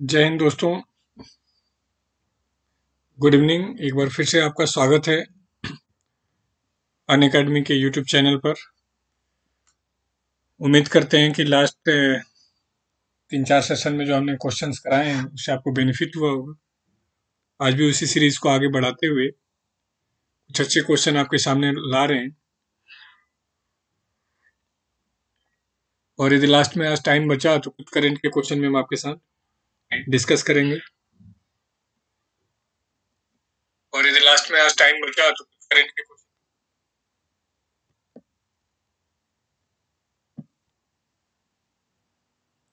जय हिंद दोस्तों। गुड इवनिंग एक बार फिर से आपका स्वागत है अन अकेडमी के यूट्यूब चैनल पर। उम्मीद करते हैं कि लास्ट तीन चार सेशन में जो हमने क्वेश्चंस कराए हैं, उससे आपको बेनिफिट हुआ होगा। आज भी उसी सीरीज़ को आगे बढ़ाते हुए कुछ अच्छे क्वेश्चन आपके सामने ला रहे हैं। और यदि लास्ट में आज टाइम बचा तो कुछ करेंट के क्वेश्चन में हम आपके साथ डिस्कस करेंगे। और यदि लास्ट में आज टाइम बचा तो करेंट के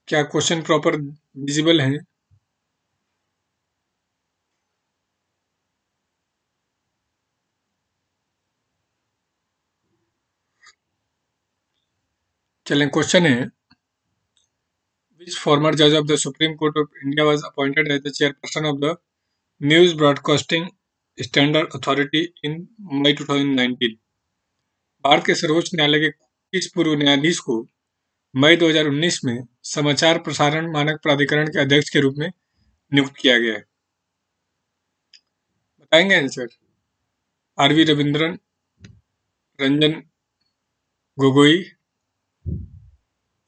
क्या क्वेश्चन प्रॉपर विजिबल है? चलें क्वेश्चन है। Which former judge of the Supreme Court of India was appointed as the chairperson of the News Broadcasting Standard Authority in May 2019. Bharat के सर्वोच्च न्यायालय के किस पूर्व न्यायाधीश को मई 2019 में समाचार प्रसारण मानक प्राधिकरण के अध्यक्ष के रूप में नियुक्त किया गया है बताएँगे answer RV Raveendran Ranjan Gogoi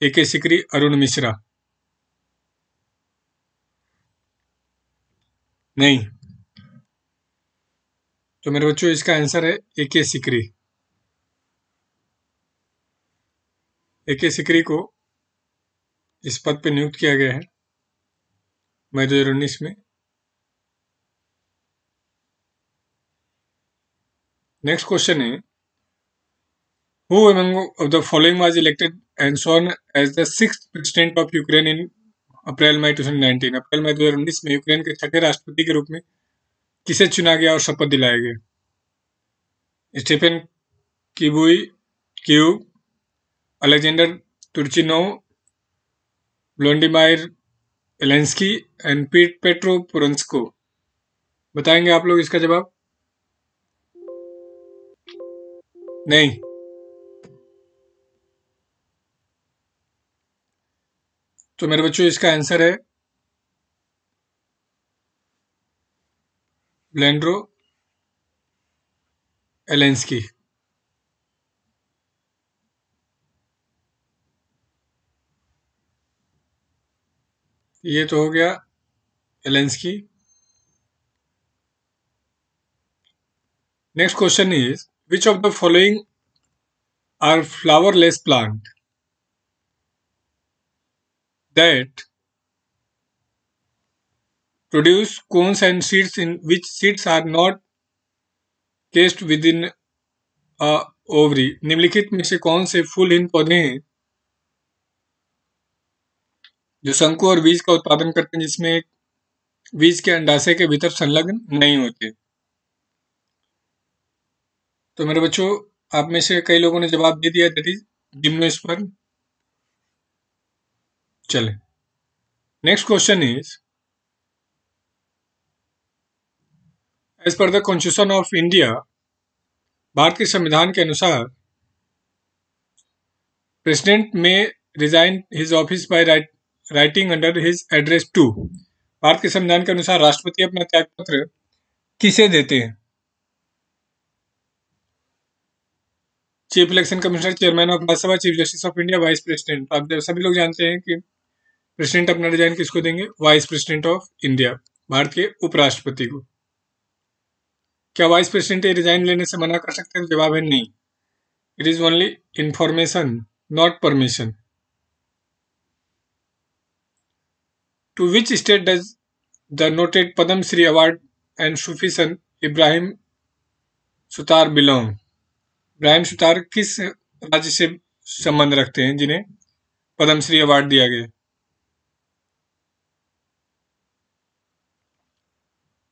A K Sikri Arun Mishra नहीं। तो मेरे बच्चों, इसका आंसर है A K Sikri A K Sikri को इस पद पे नियुक्त किया गया है मई दो हज़ार उन्नीस में। Next question is who among of the following was elected and sworn as the six president of Ukraine in April, मई 2019 अप्रैल, मई 2019 में यूक्रेन के छठे राष्ट्रपति के रूप में किसे चुना गया और शपथ दिलाया गया? Stephen किबुई Q Alexander Turchynov Volodymyr Zelensky and पीट पेट्रो पुरंस्को बताएँगे आप लोग इसका जवाब? नहीं। तो मेरे बच्चों, इसका आंसर है ब्लेंड्रो एलेंस्की ये तो हो गया Zelensky next question is which of the following are flowerless plant that produce cones and seeds in which seeds are not cased within a ovary. निम्नलिखित में से कौन से फूलहीन पौधे हैं जो शंकु और बीज का उत्पादन करते हैं जिसमें बीज के अंडाशय के भीतर संलग्न नहीं होते तो मेरे बच्चों आप में से कई लोगों ने जवाब दे दिया दैट चले। Next question is as per the constitution of India Bharat के संविधान के अनुसार president may resign his office by writing under his address to Bharat के संविधान के अनुसार राष्ट्रपति अपना त्यागपत्र किसे देते हैं? Chief election commissioner chairman of Rajya Sabha chief justice of India vice president आप सभी लोग जानते हैं कि प्रेसिडेंट अपना रिजाइन किसको देंगे? Vice president of India Bharat के उपराष्ट्रपति को। क्या वाइस प्रेसिडेंट ये रिजाइन लेने से मना कर सकते हैं? जवाब है नहीं। It is only information not permission to which state does the noted Padma Shri award and Sufi son Ibrahim Sutar belong Ibrahim Sutar किस राज्य से संबंध रखते हैं जिन्हें पद्मश्री अवार्ड दिया गया?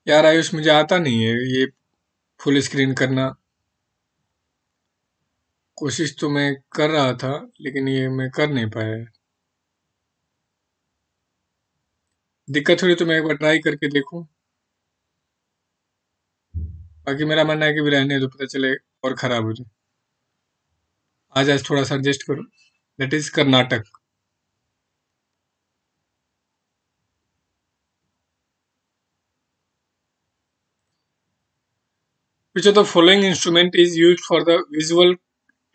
यार आयुष, मुझे आता नहीं है ये फुल स्क्रीन करना। कोशिश तो मैं कर रहा था, लेकिन ये मैं कर नहीं पाया। दिक्कत हुई तो मैं एक बार ट्राई करके देखूँ। बाकी मेरा मानना है कि भी रहने तो पता चले और खराब हो जाए। आज आज थोड़ा सा एडजस्ट करो। That is Karnataka Which of the following instrument is used for the visual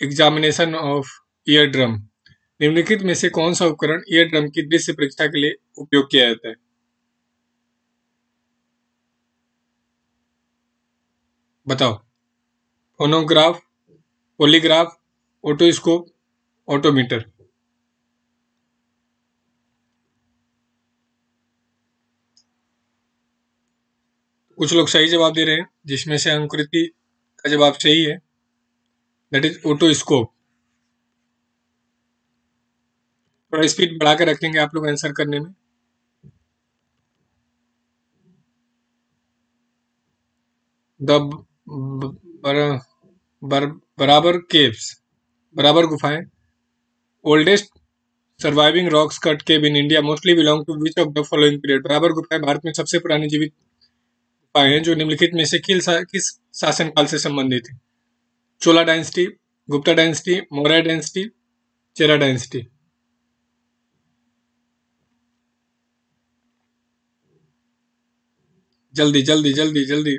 examination of eardrum? निम्नलिखित में से कौन सा उपकरण ईयर ड्रम की दृश्य परीक्षा के लिए उपयोग किया जाता है बताओ फोनोग्राफ पोलीग्राफ ऑटोस्कोप ऑटोमीटर कुछ लोग सही जवाब दे रहे हैं जिसमें से अंकुरिति का जवाब सही है। दैट इज़ ऑटोस्कोप थोड़ा स्पीड बढ़ा कर रखेंगे आप लोग आंसर करने में। द बर, बर, Barabar caves Barabar गुफाएँ oldest surviving rocks cut cave in India mostly belong to which of the following period Barabar गुफाएँ Bharat में सबसे पुरानी जीवित पाए हैं जो निम्नलिखित में से किल सा, किस शासनकाल से संबंधित है? Chola dynasty Gupta dynasty Maurya dynasty Chera dynasty. जल्दी जल्दी जल्दी जल्दी।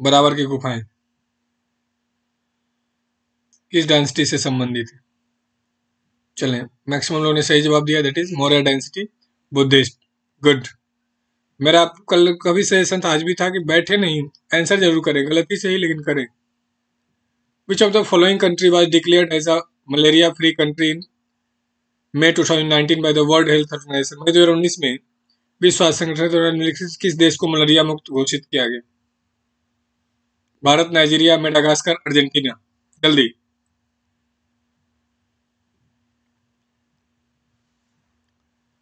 बराबर की गुफाएँ। किस डायनेस्टी से संबंधित है? चलें मैक्सिमम लोगों ने सही जवाब दिया that is Maurya dynasty Buddhist. Good मेरा कल, कभी सजेशन था आज भी था कि बैठे नहीं आंसर ज़रूर करें, गलती से ही लेकिन करें। Which of the following country was declared as a malaria free country in May 2019 by the world health organization मई दो हज़ार उन्नीस में विश्व स्वास्थ्य संगठन द्वारा निम्नलिखित किस देश को मलेरिया मुक्त घोषित किया गया? Bharat, Nigeria, Madagascar, Argentina. जल्दी।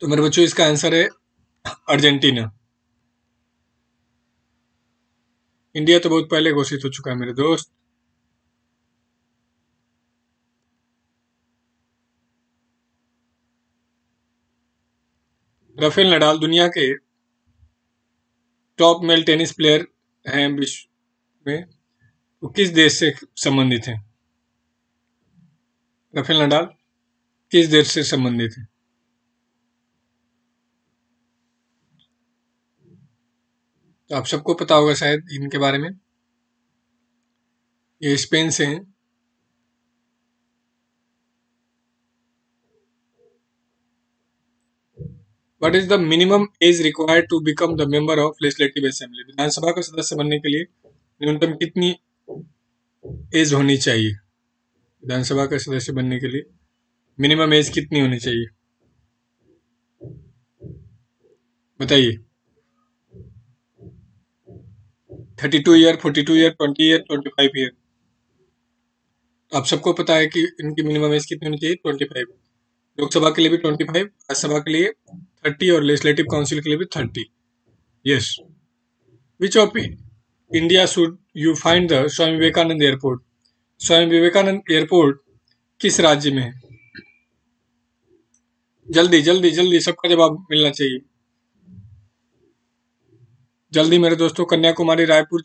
तो मेरे बच्चों, इसका आंसर है अर्जेंटीना। इंडिया तो बहुत पहले घोषित हो चुका है मेरे दोस्त। राफेल नडाल दुनिया के टॉप मेल टेनिस प्लेयर हैं विश्व में, वो किस देश से संबंधित हैं? राफेल नडाल किस देश से संबंधित है? तो आप सबको पता होगा शायद इनके बारे में। ये स्पेन से हैं। What is the minimum age required to become the member of legislative assembly Vidhan Sabha का सदस्य बनने के लिए न्यूनतम कितनी एज होनी चाहिए? विधानसभा का सदस्य बनने के लिए मिनिमम एज कितनी होनी चाहिए? बताइए। Thirty two year, forty two year, twenty year, twenty five year. आप सबको पता है कि इनकी मिनिमम एज कितनी होनी चाहिए? Twenty five. लोकसभा के लिए भी ट्वेंटी फाइव, राज्यसभा के लिए थर्टी और लेजिस्लेटिव काउंसिल के लिए भी thirty. Yes which of India should you find the Swami Vivekananda airport Swami Vivekananda airport किस राज्य में है? जल्दी जल्दी जल्दी सबका जवाब मिलना चाहिए। जल्दी मेरे दोस्तों, कन्याकुमारी, रायपुर,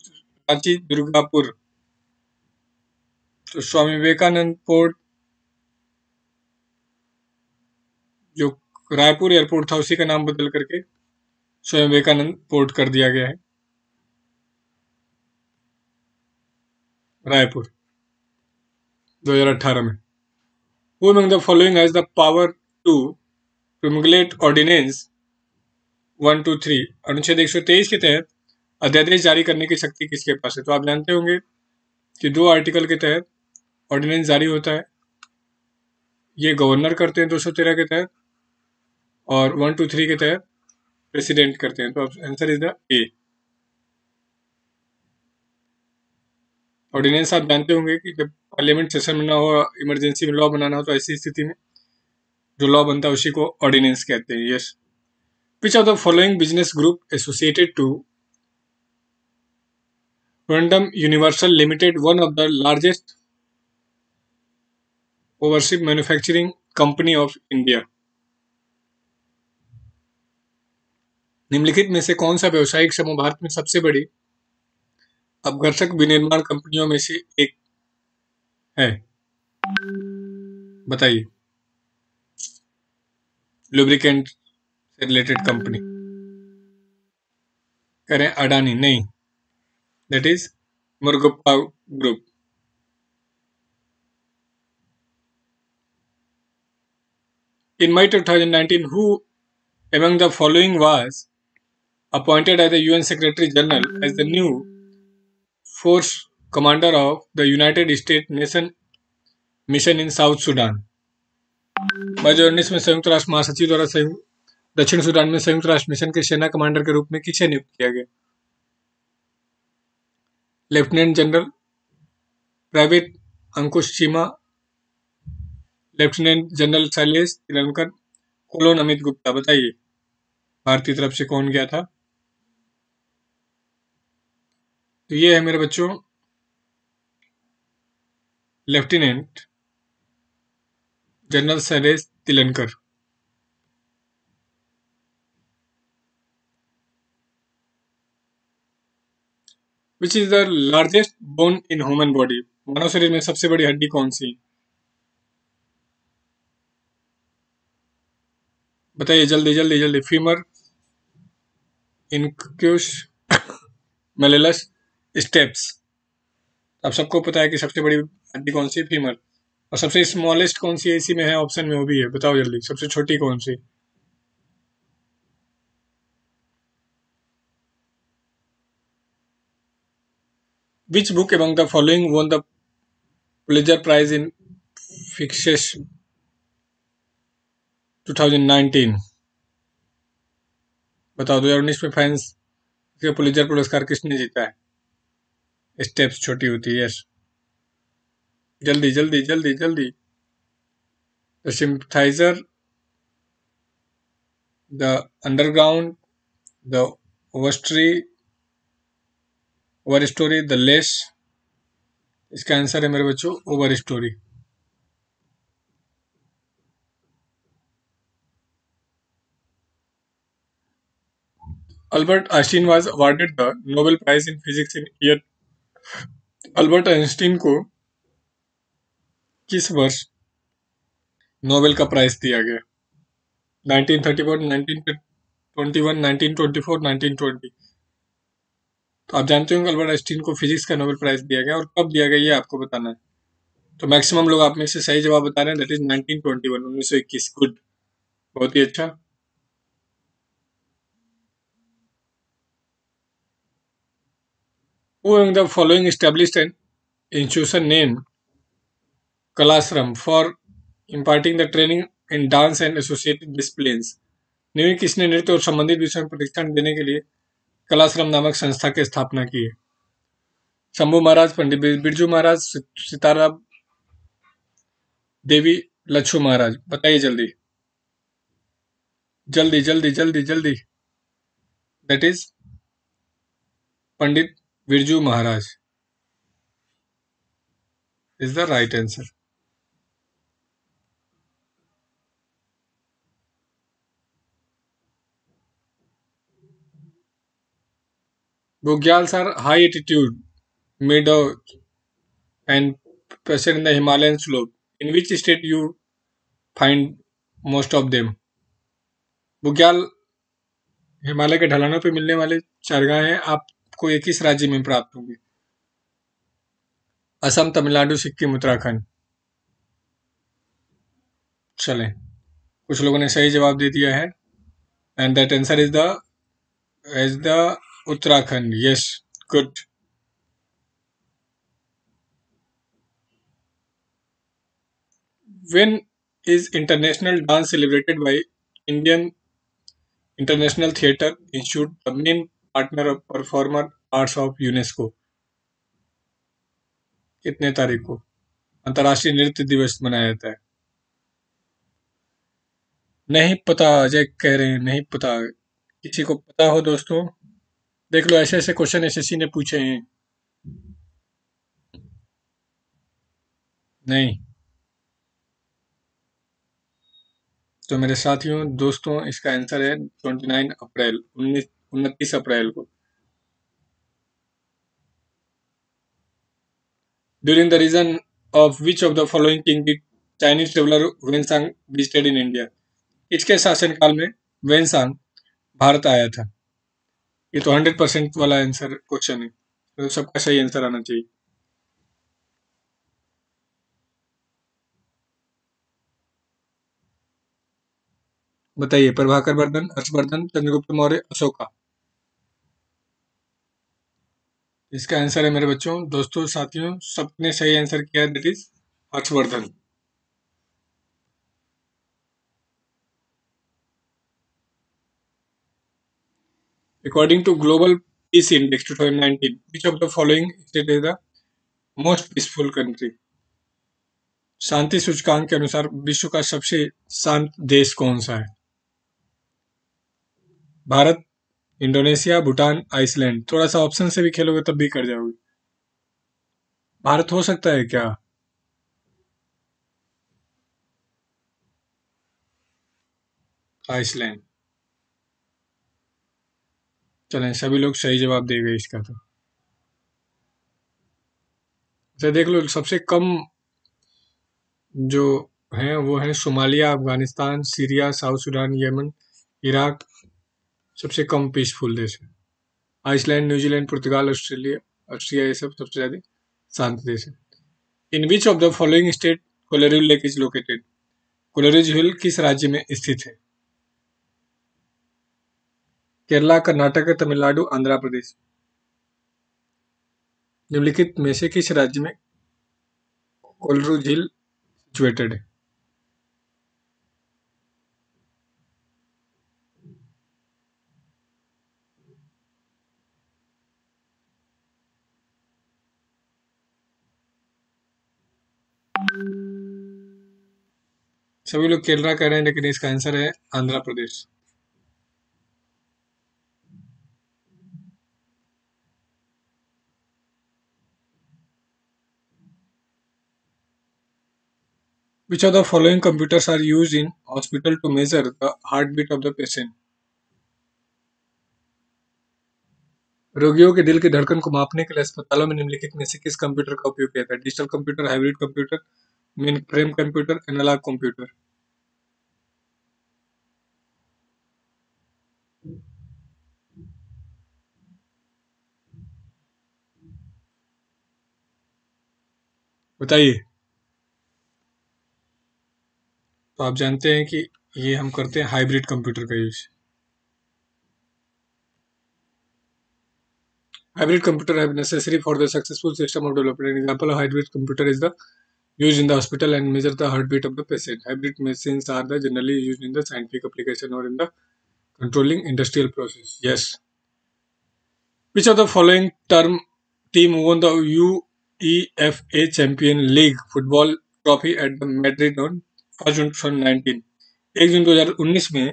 रांची, दुर्गापुर। तो स्वामी विवेकानंद पोर्ट, जो रायपुर एयरपोर्ट था, उसी का नाम बदल करके स्वामी विवेकानंद पोर्ट कर दिया गया है। रायपुर 2018 में। Who among the following has the power to promulgate ordinance one, two, three. अनुच्छेद एक सौ तेईस के तहत अध्यादेश जारी करने की शक्ति किसके पास है? तो आप जानते होंगे कि दो आर्टिकल के तहत ऑर्डिनेंस जारी होता है। ये गवर्नर करते हैं दो सौ तेरह के तहत और वन, टू, थ्री के तहत प्रेसिडेंट करते हैं। तो answer is the A ordinance आप जानते होंगे कि जब पार्लियामेंट सेशन में ना हो इमरजेंसी में लॉ बनाना हो तो ऐसी स्थिति में जो लॉ बनता है उसी को ऑर्डिनेंस कहते हैं। Yes Which of the following business group associated to Random Universal Limited, one of the largest overseas manufacturing company of India? निम्नलिखित में से कौन सा व्यवसायिक समूह भारत में सबसे बड़ी अपघर्षक विनिर्माण कंपनियों में से एक है बताइए लुब्रिकेंट रिलेटेड कंपनी करें अडानी, नहीं। That is Murugappa group in May 2019 who among the following was appointed as the UN secretary general as the new force commander of the united state nation mission in South Sudan मई दो में संयुक्त राष्ट्र महासचिव द्वारा संयुक्त दक्षिण Sudan में संयुक्त राष्ट्र मिशन के सेना कमांडर के रूप में किसे नियुक्त किया गया? Lieutenant general private Ankush Cheema lieutenant general Shailesh Tilnakar colonel Amit Gupta. बताइए, भारतीय तरफ़ से कौन गया था? तो ये है मेरे बच्चों, lieutenant general Shailesh Tilnakar which is the largest bone in human body मानव शरीर में सबसे बड़ी हड्डी कौन सी? बताइए जल्दी जल्दी जल्दी। फीमर इनक्यूश मेलेलस स्टेप्स आप सबको पता है कि सबसे बड़ी हड्डी कौन सी? फीमर और सबसे स्मॉलेस्ट कौन सी इसी में है? ऑप्शन में वो भी है। बताओ जल्दी। सबसे छोटी कौन सी? Which book among the following won the Pulitzer prize in fiction 2019 बताओ, दो हज़ार उन्नीस में फाइनेंस के पुलिजर पुरस्कार किसने जीता है? स्टेप्स छोटी होती है यस जल्दी जल्दी जल्दी जल्दी. The sympathizer the underground the overstory over story the less इसका आंसर है मेरे बच्चों over story Albert Einstein was awarded the Nobel Prize in Physics in year Albert Einstein को किस वर्ष नोबेल का प्राइज दिया गया? 1934, 1921, 1924, 1920 तो आप जानते होंगे अल्बर्ट आइंस्टीन को फिजिक्स का नोबेल प्राइज दिया गया और कब दिया गया ये आपको बताना है। तो मैक्सिमम लोग आप में से सही जवाब बता रहे हैं दैट इज़ 1921 1921 गुड बहुत ही अच्छा। Who among the following established an institution named Kalasram for imparting the training in dance and associated disciplines? निम्न किसने नृत्य और संबंधित विषयों में प्रशिक्षण देने के लिए कलाश्रम नामक संस्था की स्थापना की है। शंभु महाराज, पंडित बिरजू महाराज सितारा देवी, लच्छू महाराज, बताइए जल्दी। जल्दी जल्दी जल्दी जल्दी। That is Pandit Birju Maharaj. Is the right answer. Bugyals are high altitude meadows and present in the Himalayan slope. In which state you find most of them? Bugyal, Himalaya के ढलानों पर मिलने वाले चारगाह हैं। आपको ये किस राज्य में प्राप्त होंगे। असम, तमिलनाडु, सिक्किम, उत्तराखंड। चले। कुछ लोगों ने सही जवाब दे दिया है। And that answer is the is the Uttarakhand yes good when is international dance celebrated by indian international theatre institute, the main partner of performer arts of UNESCO कितने तारीख को? अंतर्राष्ट्रीय नृत्य दिवस मनाया जाता है। नहीं पता, अजय कह रहे हैं, नहीं पता। किसी को पता हो दोस्तों? देख लो ऐसे ऐसे क्वेश्चन एसएससी ने पूछे हैं। नहीं। तो मेरे साथियों, दोस्तों, इसका आंसर है ट्वेंटी नाइन अप्रैल, उन्नीस अप्रैल को। During the region of which of the following king Chinese traveller Xuanzang visited in India इसके शासनकाल में? वेनसांग भारत आया था। ये तो हंड्रेड परसेंट वाला आंसर क्वेश्चन है। तो सबका सही आंसर आना चाहिए। बताइए, प्रभाकर वर्धन, हर्षवर्धन, चंद्रगुप्त मौर्य, अशोका। इसका आंसर है मेरे बच्चों, दोस्तों, साथियों, सबने सही आंसर किया that is Harshvardhan. According to Global Peace Index 2019, which of the following state is the most peaceful country? शांति सूचकांक के अनुसार विश्व का सबसे शांत देश कौन सा है? Bharat Indonesia Bhutan Iceland. थोड़ा सा ऑप्शन से भी खेलोगे तब भी कर जाओगे। भारत हो सकता है क्या? आइसलैंड। चलें, सभी लोग सही जवाब दे गए इसका तो। अच्छा देख लो, सबसे कम जो है, वो है Somalia, Afghanistan, Syria, South Sudan, Yemen, Iraq, सबसे कम पीसफुल देश है। आइसलैंड, न्यूजीलैंड, पुर्तगाल, ऑस्ट्रेलिया, ऑस्ट्रिया, ये सब सबसे ज़्यादा शांत देश है। In which of the following state Kolleru lake is located कोलेरिज हिल किस राज्य में स्थित है? केरला, कर्नाटक, तमिलनाडु, आंध्र प्रदेश। निम्नलिखित में से किस राज्य में कोलरू झील सिचुएटेड है? सभी लोग केरला कह रहे हैं, लेकिन इसका आंसर है Andhra Pradesh. Which of the following computers are used in hospital to measure the heartbeat of the patient? रोगियों के दिल की धड़कन को मापने के लिए अस्पतालों में निम्नलिखित में से किस कंप्यूटर का उपयोग किया जाता digital computer, hybrid computer, mainframe computer, analog computer. बताइए। तो आप जानते हैं कि ये हम करते हैं हाइब्रिड कंप्यूटर का यूज़ हाइब्रिड कंप्यूटर है necessary for the successful system of development example hybrid computer is the use in the hospital and measure the heart beat of the patient hybrid machines are the generally use in the scientific application और in the controlling industrial process yes which of the following term team won the UEFA champion league football trophy at the Madrid on first June two nineteen. एक जून 2019 में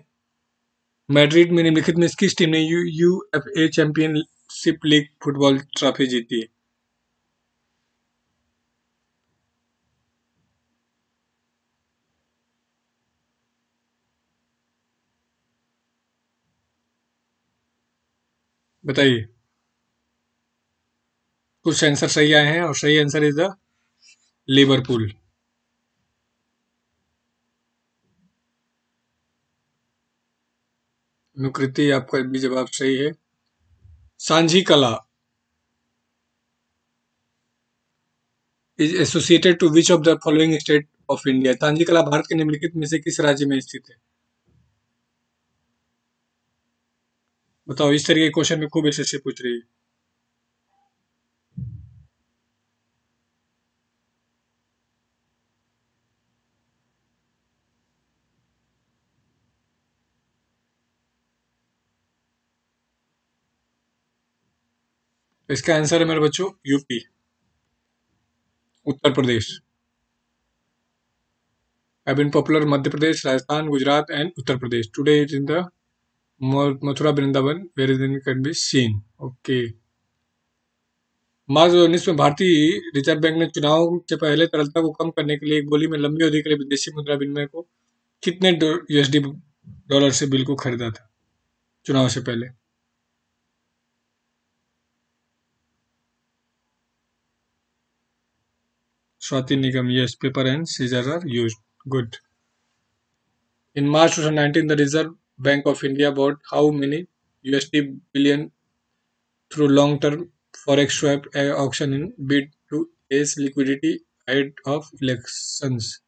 Madrid में निम्नलिखित में किस team ने U U F A championship league football trophy जीती बताइए। कुछ आंसर सही आए हैं और सही answer is the Liverpool Anukriti, आपका भी जवाब सही है। सांझी कला। Is associated to which of the following state of India Sanjhi कला भारत के निम्नलिखित में से किस राज्य में स्थित है? बताओ, इस तरीके के क्वेश्चन में खूब ऐसे पूछ रही है। तो इसका आंसर है मेरे बच्चों UP Uttar Pradesh. Have been popular Madhya Pradesh Rajasthan Gujarat and Uttar Pradesh today is in the Mathura Vrindavan where is in can be seen okay March उन्नीस में भारतीय रिज़र्व बैंक ने चुनाव से पहले तरलता को कम करने के लिए गोली में लंबी अवधि के लिए विदेशी मुद्रा विनिमय को कितने यूएसडी डॉलर से बिल को खरीदा था? चुनाव से पहले। Swati Nigam, yes, paper and scissors are used. Good. In March 2019, the Reserve Bank of India bought how many USD billion through long-term forex swap eh, auction in bid to raise liquidity ahead of elections.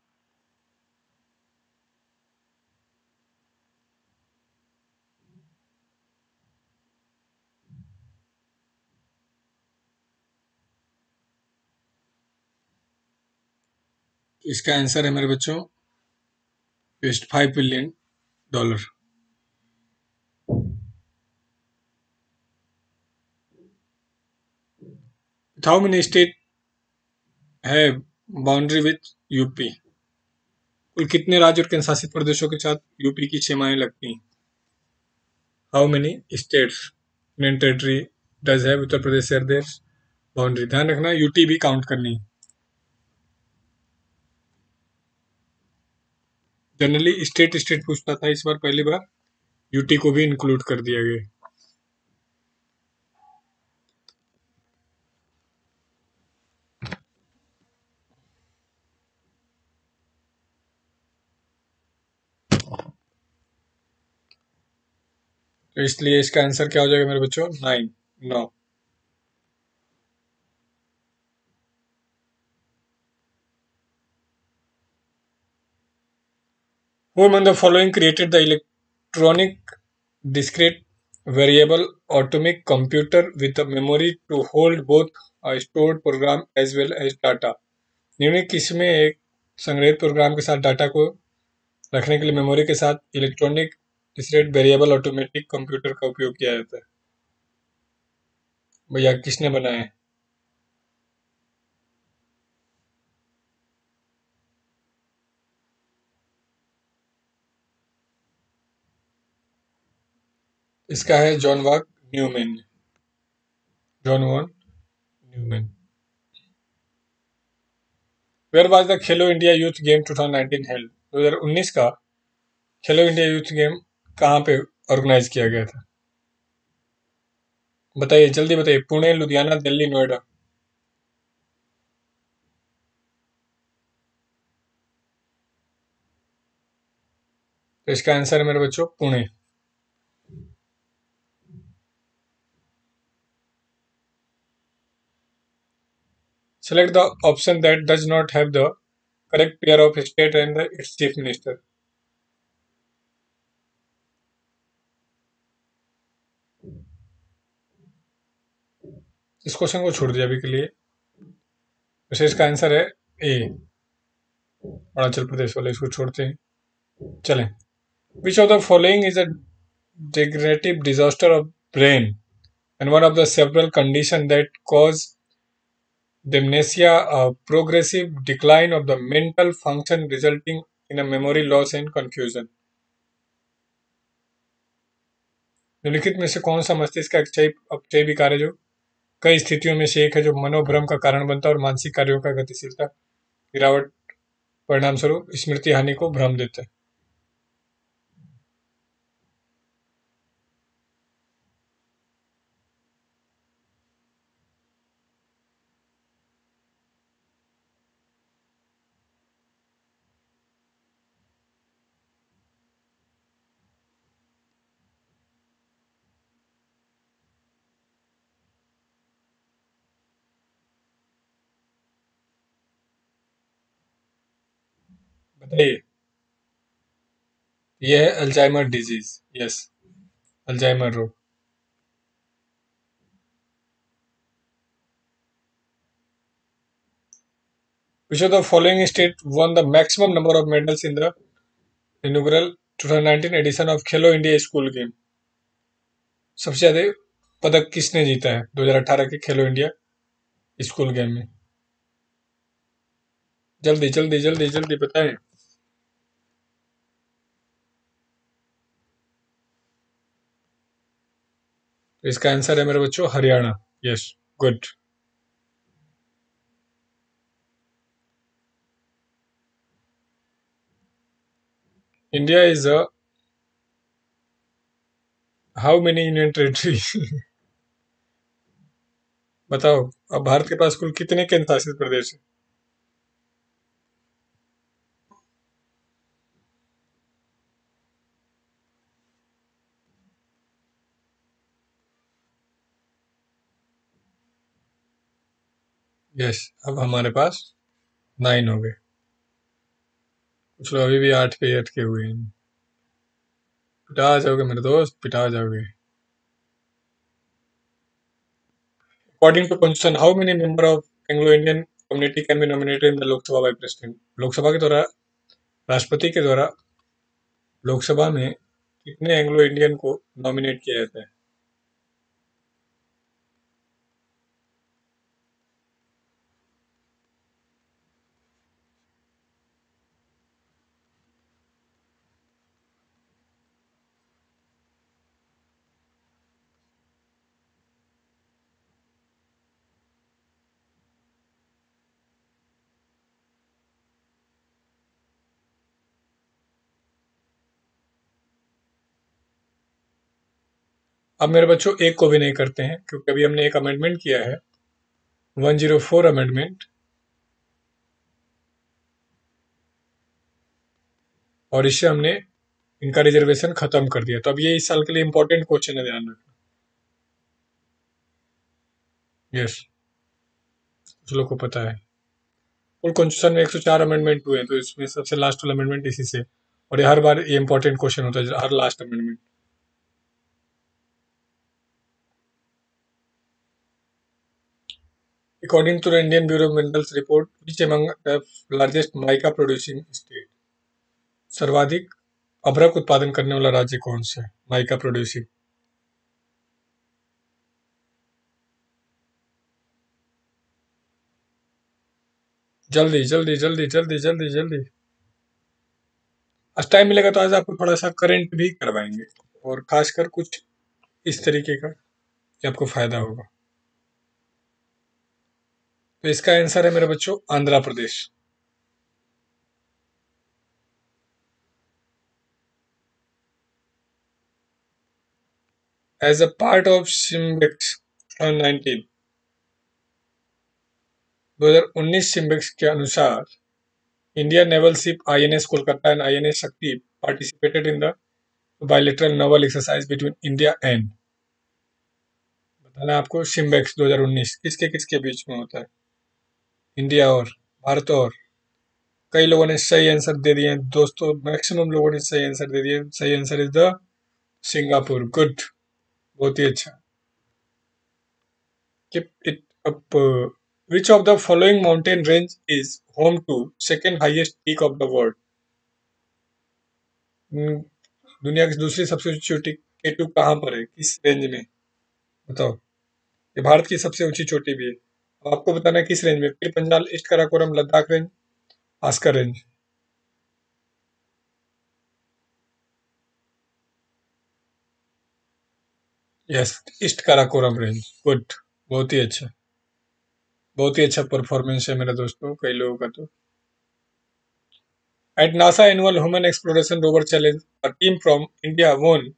इसका answer है मेरे बच्चों west five billion dollar how many state है boundary with UP कुल कितने राज्य और केंद्र शासित प्रदेशों के साथ यूपी की सीमाएँ लगती हैं? How many states union territory does है उत्तर प्रदेश देश बाउंड्री ध्यान रखना यूटी भी काउंट करनी जनरली स्टेट स्टेट पूछता था इस बार पहली बार। यूटी को भी इंक्लूड कर दिया गया तो इसलिए इसका आंसर क्या हो जाएगा मेरे बच्चों? नाइन नौ Who among the following created the electronic discrete variable atomic computer with a memory to hold both a stored program as well as data? निम्न किसमें एक संग्रहित प्रोग्राम के साथ डाटा को रखने के लिए मेमोरी के साथ electronic discrete variable automatic computer का उपयोग किया जाता है भैया किसने बनाया है इसका है John von Neumann. John von Neumann. Where was the Khelo India youth game 2019 held? 2019 का खेलो इंडिया यूथ गेम कहाँ पे ऑर्गेनाइज किया गया था? बताइए, जल्दी बताइए, पुणे, लुधियाना, दिल्ली, नोएडा। तो इसका आंसर है मेरे बच्चों, Pune. select the option that does not have the correct pair of state and the its chief minister. इस क्वेश्चन को छोड़ दिया अभी के लिए। वैसे इसका आंसर है ए अरुणाचल प्रदेश वाले, इसको छोड़ते हैं। चलें। Which of the following is a degenerative disaster of brain and one of the several condition that cause Dementia, a progressive decline of the mental function resulting in a memory loss and confusion. निम्नलिखित में से कौन सा मस्तिष्क का क्षय अपचय विकार है जो कई स्थितियों में से एक है जो मनोभ्रम का कारण बनता है और मानसिक कार्यों का गतिशीलता गिरावट परिणाम स्वरूप स्मृति हानि को भ्रम देता है बताइए यह है अल्जाइमर डिज़ीज़ यस अल्जाइमर रोग। Which of the following state won the maximum number of medals in the inaugural 2019 edition of Khelo India school game सबसे ज़्यादा पदक किसने जीता है 2018 के खेलो इंडिया स्कूल गेम में? जल्दी जल्दी जल्दी जल्दी बताएँ। तो इसका आंसर है मेरे बच्चों, Haryana. Yes good India is a how many union territory बताओ, अब भारत के पास कुल कितने केंद्र शासित प्रदेश है? यस अब हमारे पास नाइन हो गए। कुछ लोग अभी भी आठ पे अटके हुए हैं। पिटा जाओगे मेरे दोस्त पिटा जाओगे according to constitution how many member of Anglo Indian community can be nominated in the Lok Sabha by president Lok Sabha के द्वारा, राष्ट्रपति के द्वारा लोकसभा में कितने एंग्लो इंडियन को नॉमिनेट किया जाता है? अब मेरे बच्चों, एक को भी नहीं करते हैं, क्योंकि अभी हमने एक अमेंडमेंट किया है। 104 अमेंडमेंट और इससे हमने इनका रिजर्वेशन खत्म कर दिया। तो अब ये इस साल के लिए इंपॉर्टेंट क्वेश्चन है, ध्यान रखना। यस कुछ लोग को पता है। कुल कॉन्स्टिट्यूशन में 104 अमेंडमेंट हुए हैं तो इसमें सबसे लास्ट वाला अमेंडमेंट इसी से। और ये हर बार ये इंपॉर्टेंट क्वेश्चन होता है, हर last amendment According to the Indian Bureau of Minerals report, which among the largest mica producing state? सर्वाधिक अभ्रक उत्पादन करने वाला राज्य कौन सा है माइका प्रोड्यूसिंग जल्दी जल्दी जल्दी जल्दी जल्दी जल्दी आज टाइम मिलेगा तो आज आपको थोड़ा सा करंट भी करवाएँगे और खासकर कुछ इस तरीके का कि आपको फ़ायदा होगा तो इसका आंसर है मेरे बच्चों, Andhra Pradesh. As a part of SIMBEX 2019 2019 SIMBEX के अनुसार Indian naval ship INS Kolkata and INS Shakti participated in the bilateral naval exercise between India and बताना आपको सिम्बेक्स 2019 किसके किसके बीच में होता है? इंडिया और भारत और कई लोगों ने सही आंसर दे दिए दोस्तों मैक्सिमम लोगों ने सही आंसर दे दिए सही answer is the Singapore good बहुत ही अच्छा। Keep it up which of the following mountain range is home to second highest peak of the world दुनिया की दूसरी सबसे ऊँची चोटी केटू कहाँ पर है? किस रेंज में? बताओ। ये भारत की सबसे ऊँची चोटी भी है। आपको बताना किस रेंज में? Pir Panjal, east Karakoram, Ladakh range Zanskar range yes east Karakoram range good बहुत ही अच्छा। बहुत ही अच्छा परफॉर्मेंस है मेरे दोस्तों, कई लोगों का तो। At NASA annual human exploration rover challenge team from India won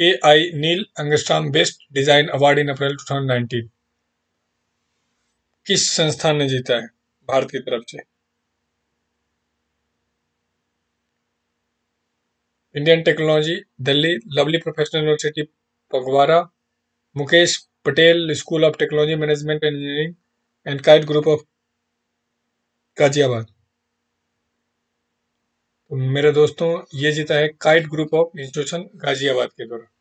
a I Neil Armstrong best design award in April 2019 किस संस्थान ने जीता है? भारत की तरफ़ से। Indian technology Delhi lovely professional university Phagwara Mukesh Patel school of technology management engineering and KIET group of Ghaziabad तो मेरे दोस्तों, ये जीता है KIET group of institution Ghaziabad के द्वारा।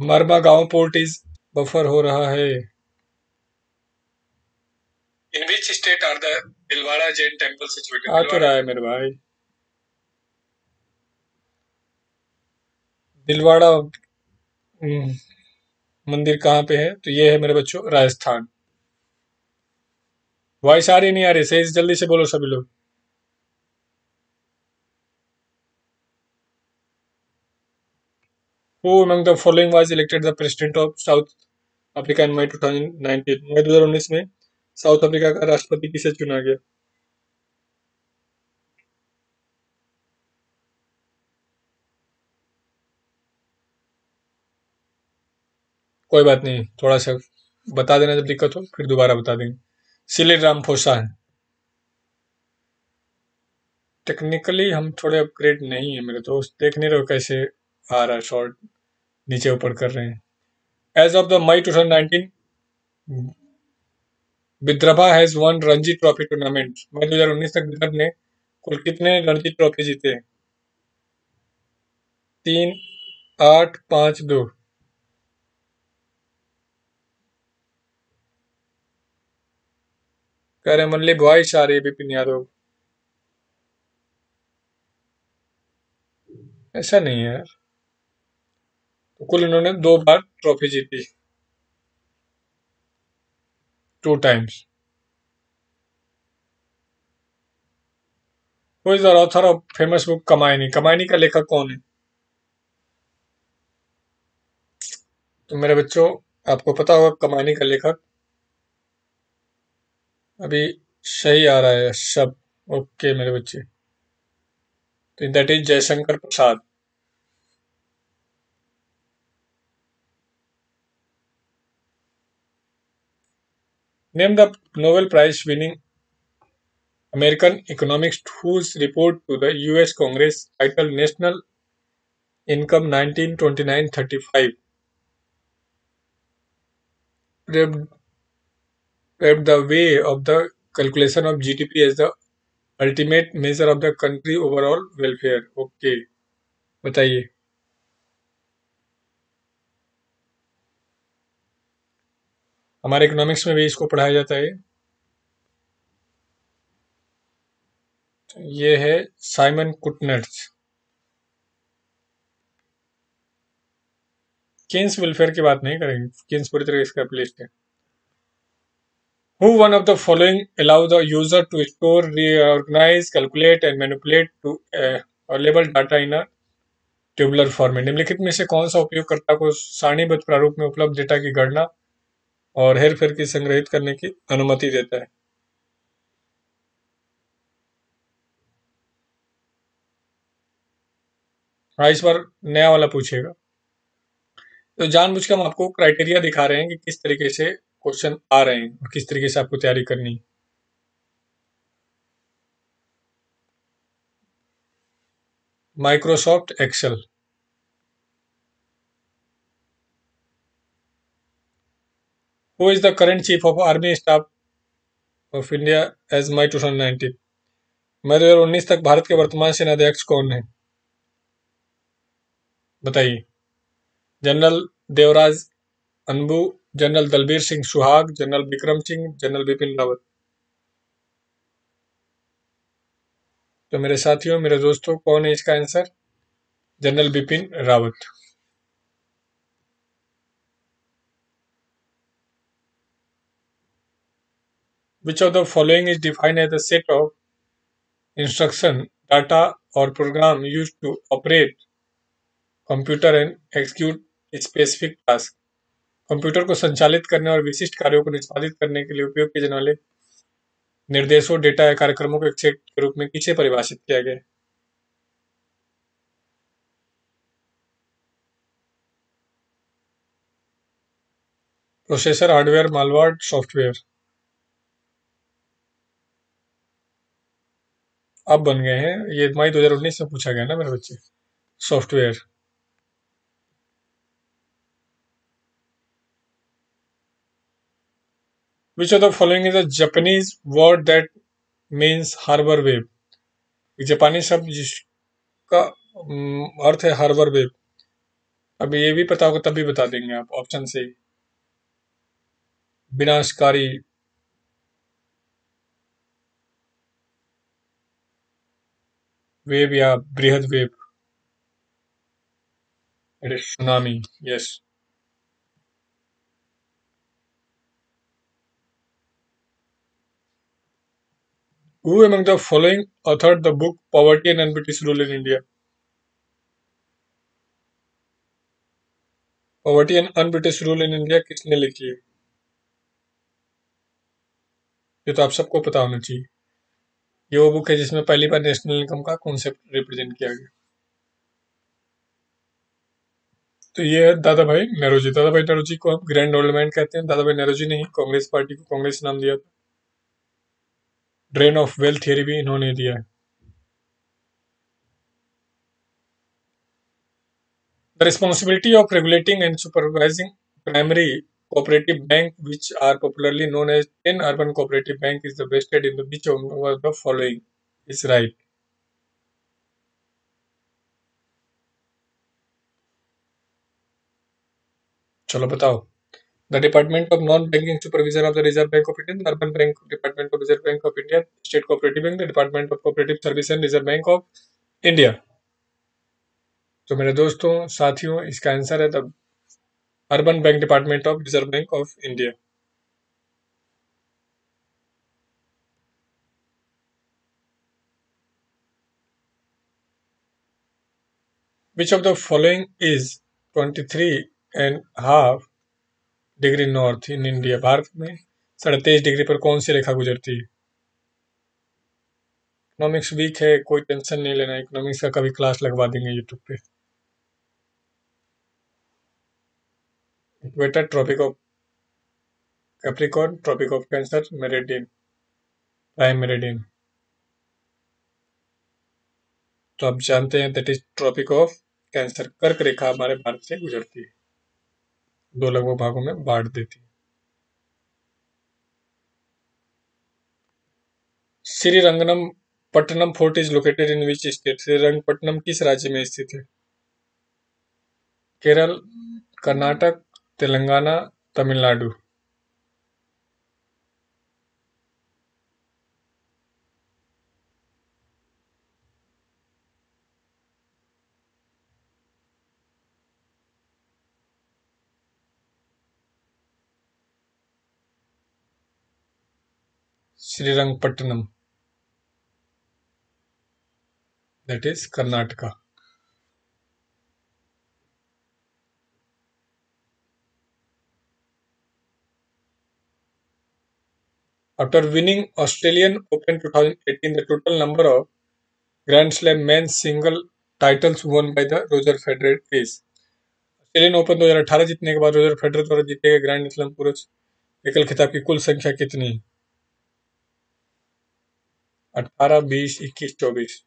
मरबा गाँव पोर्ट इज़ बफर हो रहा है। In which state are the Dilwara Jain temple situated आ तो रहा है मेरे भाई। दिलवाड़ा हम्म, मंदिर कहाँ पे है? तो ये है मेरे बच्चों राजस्थान। वॉइस आ रही नहीं आ रही? सही जल्दी से बोलो सभी लोग। Who among the following was elected the president of South Africa in May 2019? मई 2019 में साउथ अफ्रीका का राष्ट्रपति किसे चुना गया? कोई बात नहीं, थोड़ा सा बता देना, जब दिक्कत हो, फिर दोबारा बता देंगे। सिले राम फोसा है। टेक्निकली हम थोड़े अपग्रेड नहीं है, मेरे दोस्त। देख नहीं रहे कैसे आ रहा है शॉर्ट नीचे ऊपर कर रहे हैं। As of the May 2019, Vidarbha has won Ranji trophy tournament मई 2019 तक विदर्भ ने कुल कितने रणजी ट्रॉफी जीते तीन आठ पाँच दो। मल्ली बॉयस आ रही बिपिन यादव। ऐसा नहीं है यार। कुल इन्होंने दो बार ट्रॉफी जीती। Two times author of famous book Kamayani. Kamayani का लेखक कौन है? तो मेरे बच्चों, आपको पता होगा कमायनी का लेखक। अभी सही आ रहा है शब्द ओके मेरे बच्चे। तो that is Jaishankar Prasad. Name the Nobel prize winning American economist whose report to the US Congress titled National Income 1929-35 paved, paved the way of the calculation of GDP as the ultimate measure of the country overall welfare. Okay, बताइए हमारे economics में भी इसको पढ़ाया जाता है। ये है साइमन कुटनर्स। केन्स वेलफेयर की बात नहीं करेंगे केन्स पूरी तरह इसका प्लेस्ट है। Who one of the following allow the user to store, reorganize, calculate and manipulate to uh, label data in a tubular format निम्नलिखित में से कौन सा उपयोगकर्ता को सारणीबद्ध प्रारूप में उपलब्ध डेटा की गणना और हेर फेर की संग्रहित करने की अनुमति देता है। हाँ इस बार नया वाला पूछेगा तो जानबूझ के हम आपको क्राइटेरिया दिखा रहे हैं कि किस तरीके से क्वेश्चन आ रहे हैं और किस तरीके से आपको तैयारी करनी है। Microsoft Excel who is the current chief of army staff of India as May two thousand nineteen मई दो हज़ार उन्नीस तक भारत के वर्तमान सेनाध्यक्ष कौन है? बताइए। General Devraj Anbu, general Dalbir Singh Suhag, general Bikram Singh, general Bipin Rawat. तो मेरे साथियों, मेरे दोस्तों, कौन है इसका answer general Bipin Rawat. Which of the following is defined as a set of instruction, data, or program used to operate computer and execute specific task computer को संचालित करने और विशिष्ट कार्यों को निष्पादित करने के लिए उपयोग किए जाने वाले निर्देशों, डेटा या कार्यक्रमों को एक सेट के रूप में किसे परिभाषित किया गया प्रोसेसर हार्डवेयर मालवार्ड सॉफ्टवेयर अब बन गए हैं। ये मई 2019 में पूछा गया ना मेरे बच्चे। Software. Which of the following is a Japanese word that means harbor wave? जापानी शब्द जिसका अर्थ है हार्बर वेब अब ये भी पता होगा तब भी बता देंगे आप ऑप्शन से। विनाशकारी वेब या बृहद wave it is tsunami yes Who among the following authored the book Poverty and Unbritish Rule in India? Poverty and unbritish rule in India किसने लिखी है ये तो आप सबको पता होना चाहिए ये वो बुक है जिसमें पहली बार नेशनल इनकम का कॉन्सेप्ट रिप्रेजेंट किया गया। तो ये है दादा भाई नेहरू दादा भाई नेहरू को हम ग्रैंड ओल्ड मैन कहते हैं। दादा भाई नेहरू ही कांग्रेस पार्टी को कांग्रेस नाम दिया था। ड्रेन ऑफ़ वेल्थ थियरी भी इन्होंने दिया है। Responsibility of regulating and supervising primary cooperative bank, which are popularly known as 10 urban cooperative bank, is the bested in the which of the following is right. चलो बताओ। The department of non banking supervision of the reserve bank of India urban bank department of reserve bank of India state cooperative bank department of cooperative service and reserve bank of India तो मेरे दोस्तों, साथियों, इसका answer है the urban bank department of reserve bank of India Which of the following is 23 and half degree north in India Bharat में साढ़े तेईस degree पर कौन सी रेखा गुजरती है इकोनॉमिक्स वीक है कोई टेंशन नहीं लेना इकोनॉमिक्स का कभी क्लास लगवा देंगे यूट्यूब पे equator tropic of Capricorn tropic of Cancer meridian prime meridian तो आप जानते हैं that is tropic of Cancer कर्क रेखा हमारे भारत से गुजरती है। दो लगभग भागों में बांट देती है। Srirangapatnam fort is located in which state. Srirangapatnam किस राज्य में स्थित है? Kerala, Karnataka Telangana Tamil Nadu Srirangpatnam. That is Karnataka. After winning Australian Open 2018, the total number of Grand Slam men's single titles won by the Roger Federer is Australian Open 2018 जीतने के बाद Roger Federer द्वारा जीते गए grand slam पुरुष एकल खिताब की कुल संख्या कितनी है अठारह बीस इक्कीस चौबीस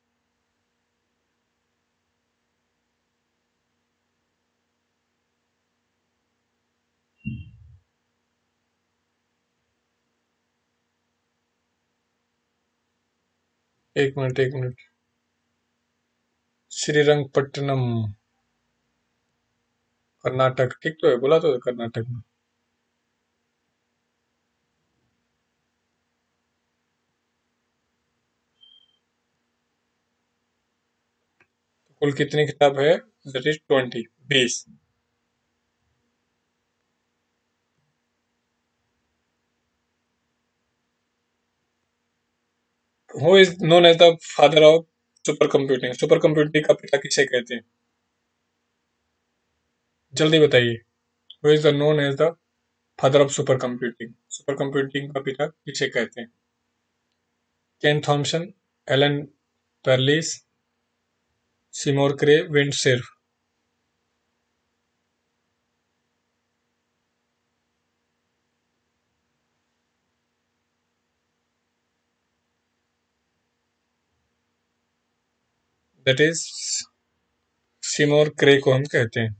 एक मिनट एक मिनट। श्रीरंगपट्टनम। कर्नाटक, ठीक तो है? बोला तो कर्नाटक में। कुल कितनी किताब है? दैट इज़ ट्वेंटी बीस। Who is known as the father of super computing super computing का पिता किसे कहते हैं? जल्दी बताइए। Who is the known as the father of super computing super computing का पिता किसे कहते हैं? Ken Thompson Alan Perlis Seymour Cray windsurf that is Seymour Cray को हम कहते हैं।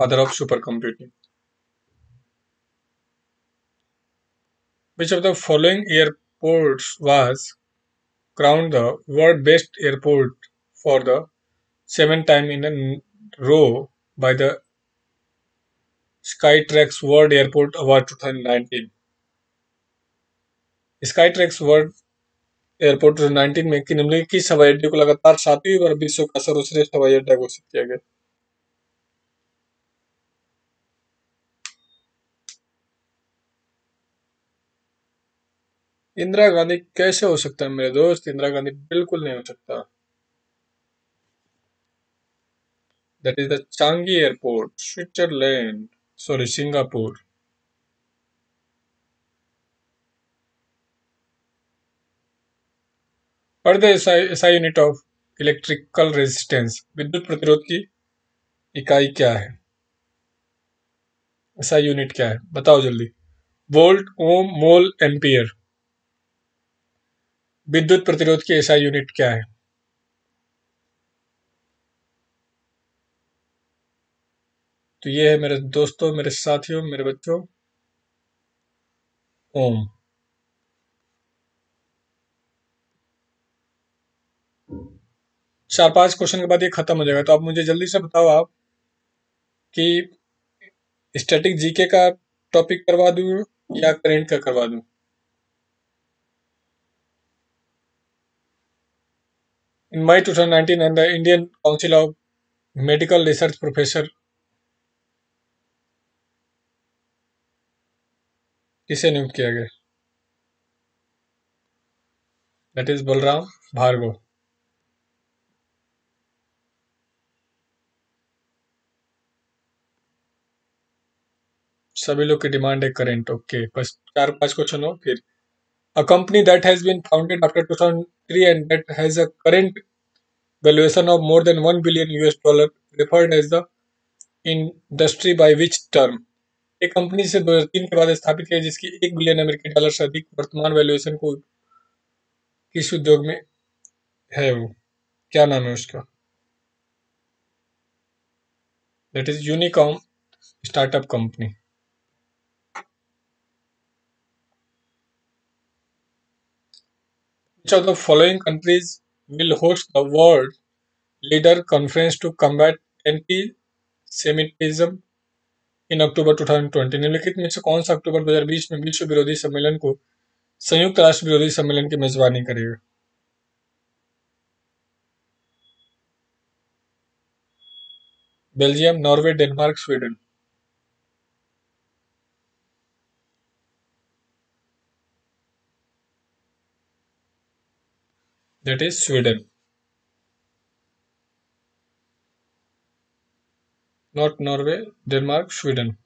Father of super computing which of the following airport was crown the world best airport for the seven time in a row by the Skytrax world airport award two thousand nineteen Skytrax world airport 2019 में निम्नलिखित हवाई अड्डे को लगातार सातवीं बार विश्व का सर्वश्रेष्ठ हवाई अड्डा घोषित किया गया इंदिरा गांधी कैसे हो सकता है मेरे दोस्त इंदिरा गांधी बिल्कुल नहीं हो सकता That is the Changi airport Switzerland. Sorry Singapore. Is the SI unit of electrical resistance विद्युत प्रतिरोध की इकाई क्या है? ऐसा यूनिट क्या है? बताओ जल्दी। वोल्ट ओम मोल एम्पियर विद्युत प्रतिरोध की ऐसा यूनिट क्या है? तो ये है मेरे दोस्तों, मेरे साथियों, मेरे बच्चों ओम चार पाँच क्वेश्चन के बाद ये खत्म हो जाएगा। तो आप मुझे जल्दी से बताओ आप कि स्टैटिक जीके का टॉपिक करवा दूँ या करेंट का करवा दूँ? In May 2019, and the Indian Council of Medical Research Professor. किसे नियुक्त किया गया। दैट इज़ बलराम भार्गव सभी लोग की डिमांड है करेंट ओके बस चार पाँच क्वेश्चन हो, फिर a company that has been founded after two three and that has a current valuation of more than one billion US dollar referred as the industry by which term एक company से दो हज़ार तीन के बाद स्थापित है जिसकी एक बिलियन अमेरिकी डॉलर से अधिक वर्तमान वैल्यूएशन को किस उद्योग में है वो? क्या नाम है उसका? That is unicorn startup company Which of the following countries will host the World Leader Conference to combat anti-Semitism in October 2020? निम्नलिखित में से कौन सा अक्टूबर 2020 में विश्व विरोधी सम्मेलन को संयुक्त राष्ट्र विरोधी सम्मेलन की मेजबानी करेगा Belgium Norway Denmark Sweden that is Sweden. Not Norway, Denmark, Sweden.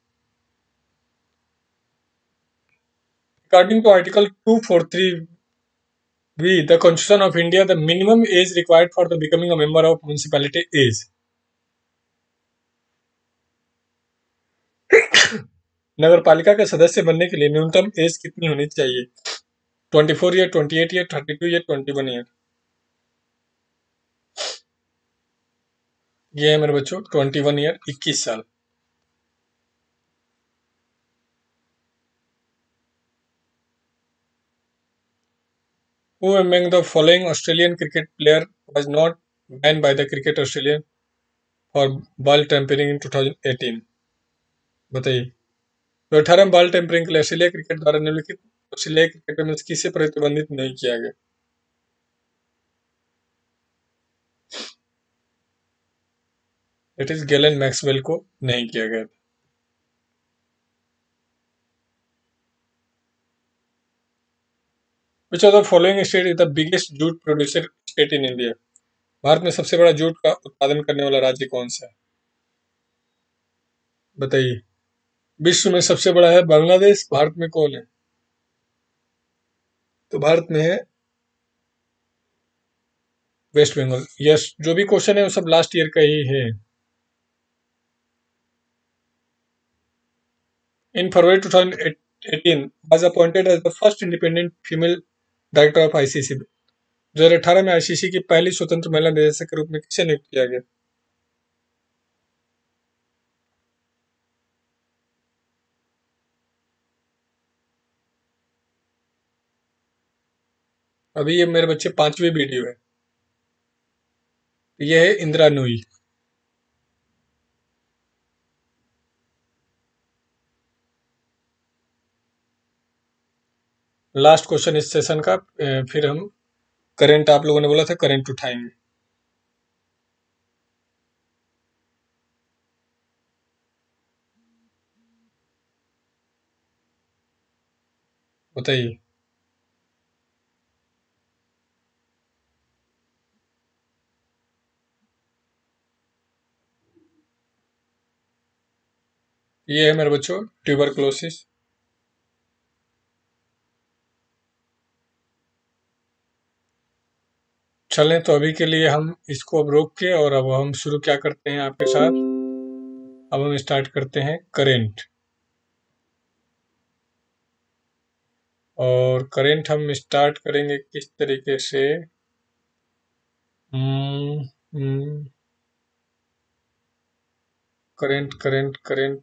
According to Article 243b, the Constitution of India, the minimum age required for the becoming a member of municipality is नगर पालिका के सदस्य बनने के लिए न्यूनतम as कितनी होनी चाहिए 24 ईयर 28 ईयर 32 ईयर 21 ईयर ये है मेरे बच्चों ट्वेंटी वन ईयर इक्कीस साल Who among the following Australian cricket player was not banned by the Cricket Australia for ball tampering in 2018? बताइए तो अठारह बॉल टेम्परिंग के लिए ऑस्ट्रेलिया क्रिकेट द्वारा निम्नलिखित ऑस्ट्रेलिया क्रिकेट में किसे प्रतिबंधित नहीं किया गया इट इज़ गैलन मैक्सवेल को नहीं किया गया था। Which of the following state is the biggest jute producer state in India Bharat में सबसे बड़ा जूट का उत्पादन करने वाला राज्य कौन सा है? बताइए। विश्व में सबसे बड़ा है बांग्लादेश। भारत में कौन है? तो भारत में है वेस्ट बंगाल। यस, जो भी क्वेश्चन है वो सब लास्ट ईयर का ही है। In February 2018, was appointed as the first independent female director of ICC. 2018 में आईसीसी की पहली स्वतंत्र महिला निदेशक के रूप में किसे नियुक्त किया गया अभी ये मेरे बच्चे पांचवी वीडियो है ये है इंदिरा नूई लास्ट क्वेश्चन इस सेशन का फिर हम करंट आप लोगों ने बोला था करंट उठाएँगे बताइए। ये है मेरे बच्चों ट्यूबरक्लोसिस चलें तो अभी के लिए हम इसको अब रोक के और अब हम शुरू क्या करते हैं आपके साथ? अब हम स्टार्ट करते हैं करेंट और करेंट हम स्टार्ट करेंगे किस तरीके से? Current current current.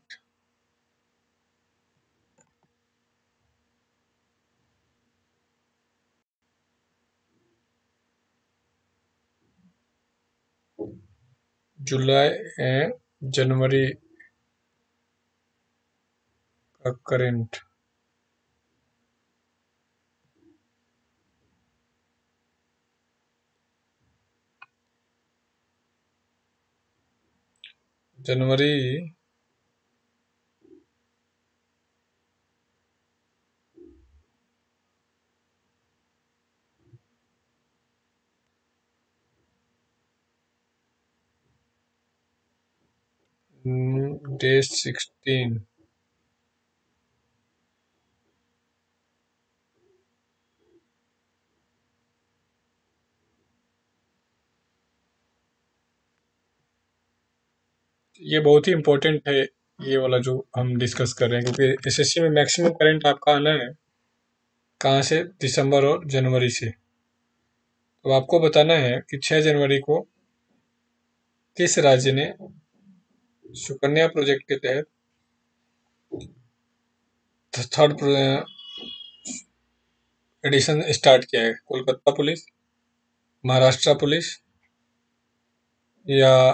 जुलाई एंड जनवरी का करेंट जनवरी डे सिक्सटीन ये बहुत ही इम्पोर्टेंट है, ये वाला जो हम डिस्कस कर रहे हैं, क्योंकि एसएससी में मैक्सिमम करंट आपका आना है, कहाँ से? दिसंबर और जनवरी से। तो आपको बताना है कि 6 जनवरी को किस राज्य ने सुकन्या प्रोजेक्ट के तहत थर्ड एडिशन स्टार्ट किया है। कोलकाता पुलिस, महाराष्ट्र पुलिस, या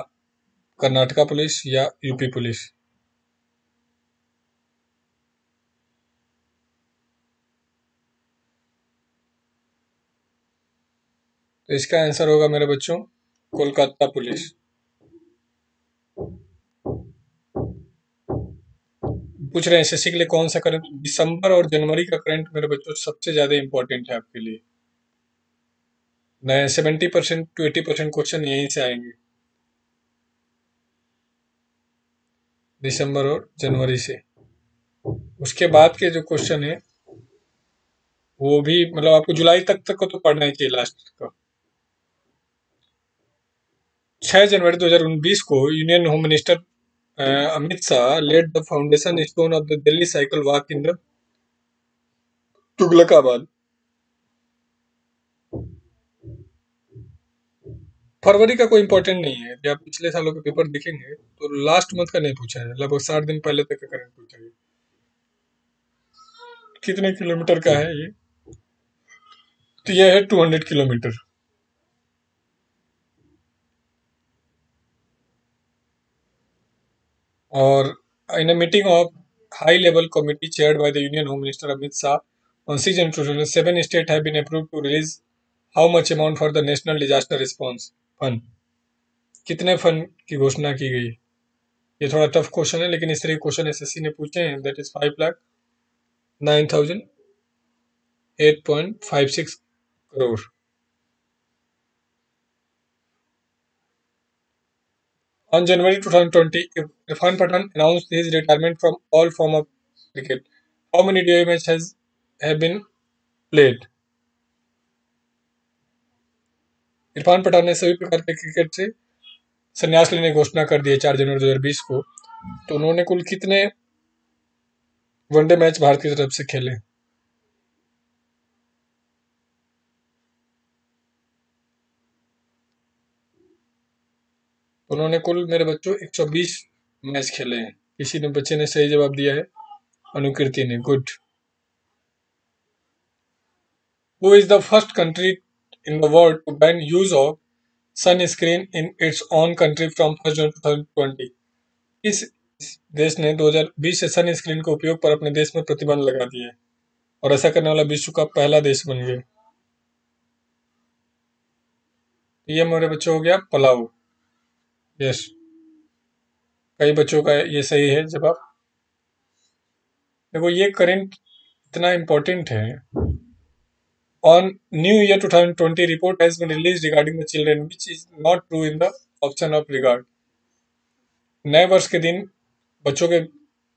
कर्नाटका पुलिस, या यूपी पुलिस। तो इसका आंसर होगा मेरे बच्चों, कोलकाता पुलिस। पूछ रहे हैं एसएससी के लिए कौन सा करंट दिसंबर और जनवरी का करंट मेरे बच्चों सबसे ज़्यादा इंपॉर्टेंट है आपके लिए। नए seventy percent to eighty percent question यहीं से आएँगे। दिसंबर और जनवरी से। उसके बाद के जो क्वेश्चन है, वो भी मतलब आपको जुलाई तक तक को तो पढ़ना ही चाहिए लास्ट का। 6 जनवरी 2019 को union home minister Amit Shah laid the foundation stone of the Delhi cycle walk in the Tughlakabad फरवरी का कोई इंपॉर्टेंट नहीं है। जब पिछले सालों के पेपर दिखेंगे तो लास्ट मंथ का नहीं पूछा है। लगभग साठ दिन पहले तक का करंट पूछा है। कितने किलोमीटर का है ये? तो यह है टू हंड्रेड किलोमीटर। और in a meeting of high level committee chaired by the union home minister Amit Shah on seven state have been approve to release how much amount for the national disaster response fund कितने fund की घोषणा की गई? ये थोड़ा tough question है, लेकिन इस तरह क्वेश्चन एसएससी ने पूछे हैं। That is five lakh nine thousand eight point five six crore On January 2020, Irfan Pathan announced his retirement from all form of cricket. How many DI matches has have been played? Irfan Pathan ने सभी प्रकार के cricket से संन्यास लेने की घोषणा कर दी है चार जनवरी 2020 को तो उन्होंने कुल कितने वनडे मैच भारत की तरफ़ से खेले उन्होंने कुल मेरे बच्चों 120 मैच खेले हैं। किसी ने बच्चे ने सही जवाब दिया है। अनुकृति ने, good. Who is the first country in the world to ban use of sunscreen in its own country from 1 June 2020? इस देश ने 2020 से सन स्क्रीन के उपयोग पर अपने देश में प्रतिबंध लगा दिया है और ऐसा करने वाला विश्व का पहला देश बन गया। ये मेरे बच्चों हो गया पलाऊ। यस कई बच्चों का ये सही है जवाब। देखो, ये करंट इतना इम्पोर्टेंट है। On new year 2020 report has been release regarding the children which is not true in the option of regard नए वर्ष के दिन बच्चों के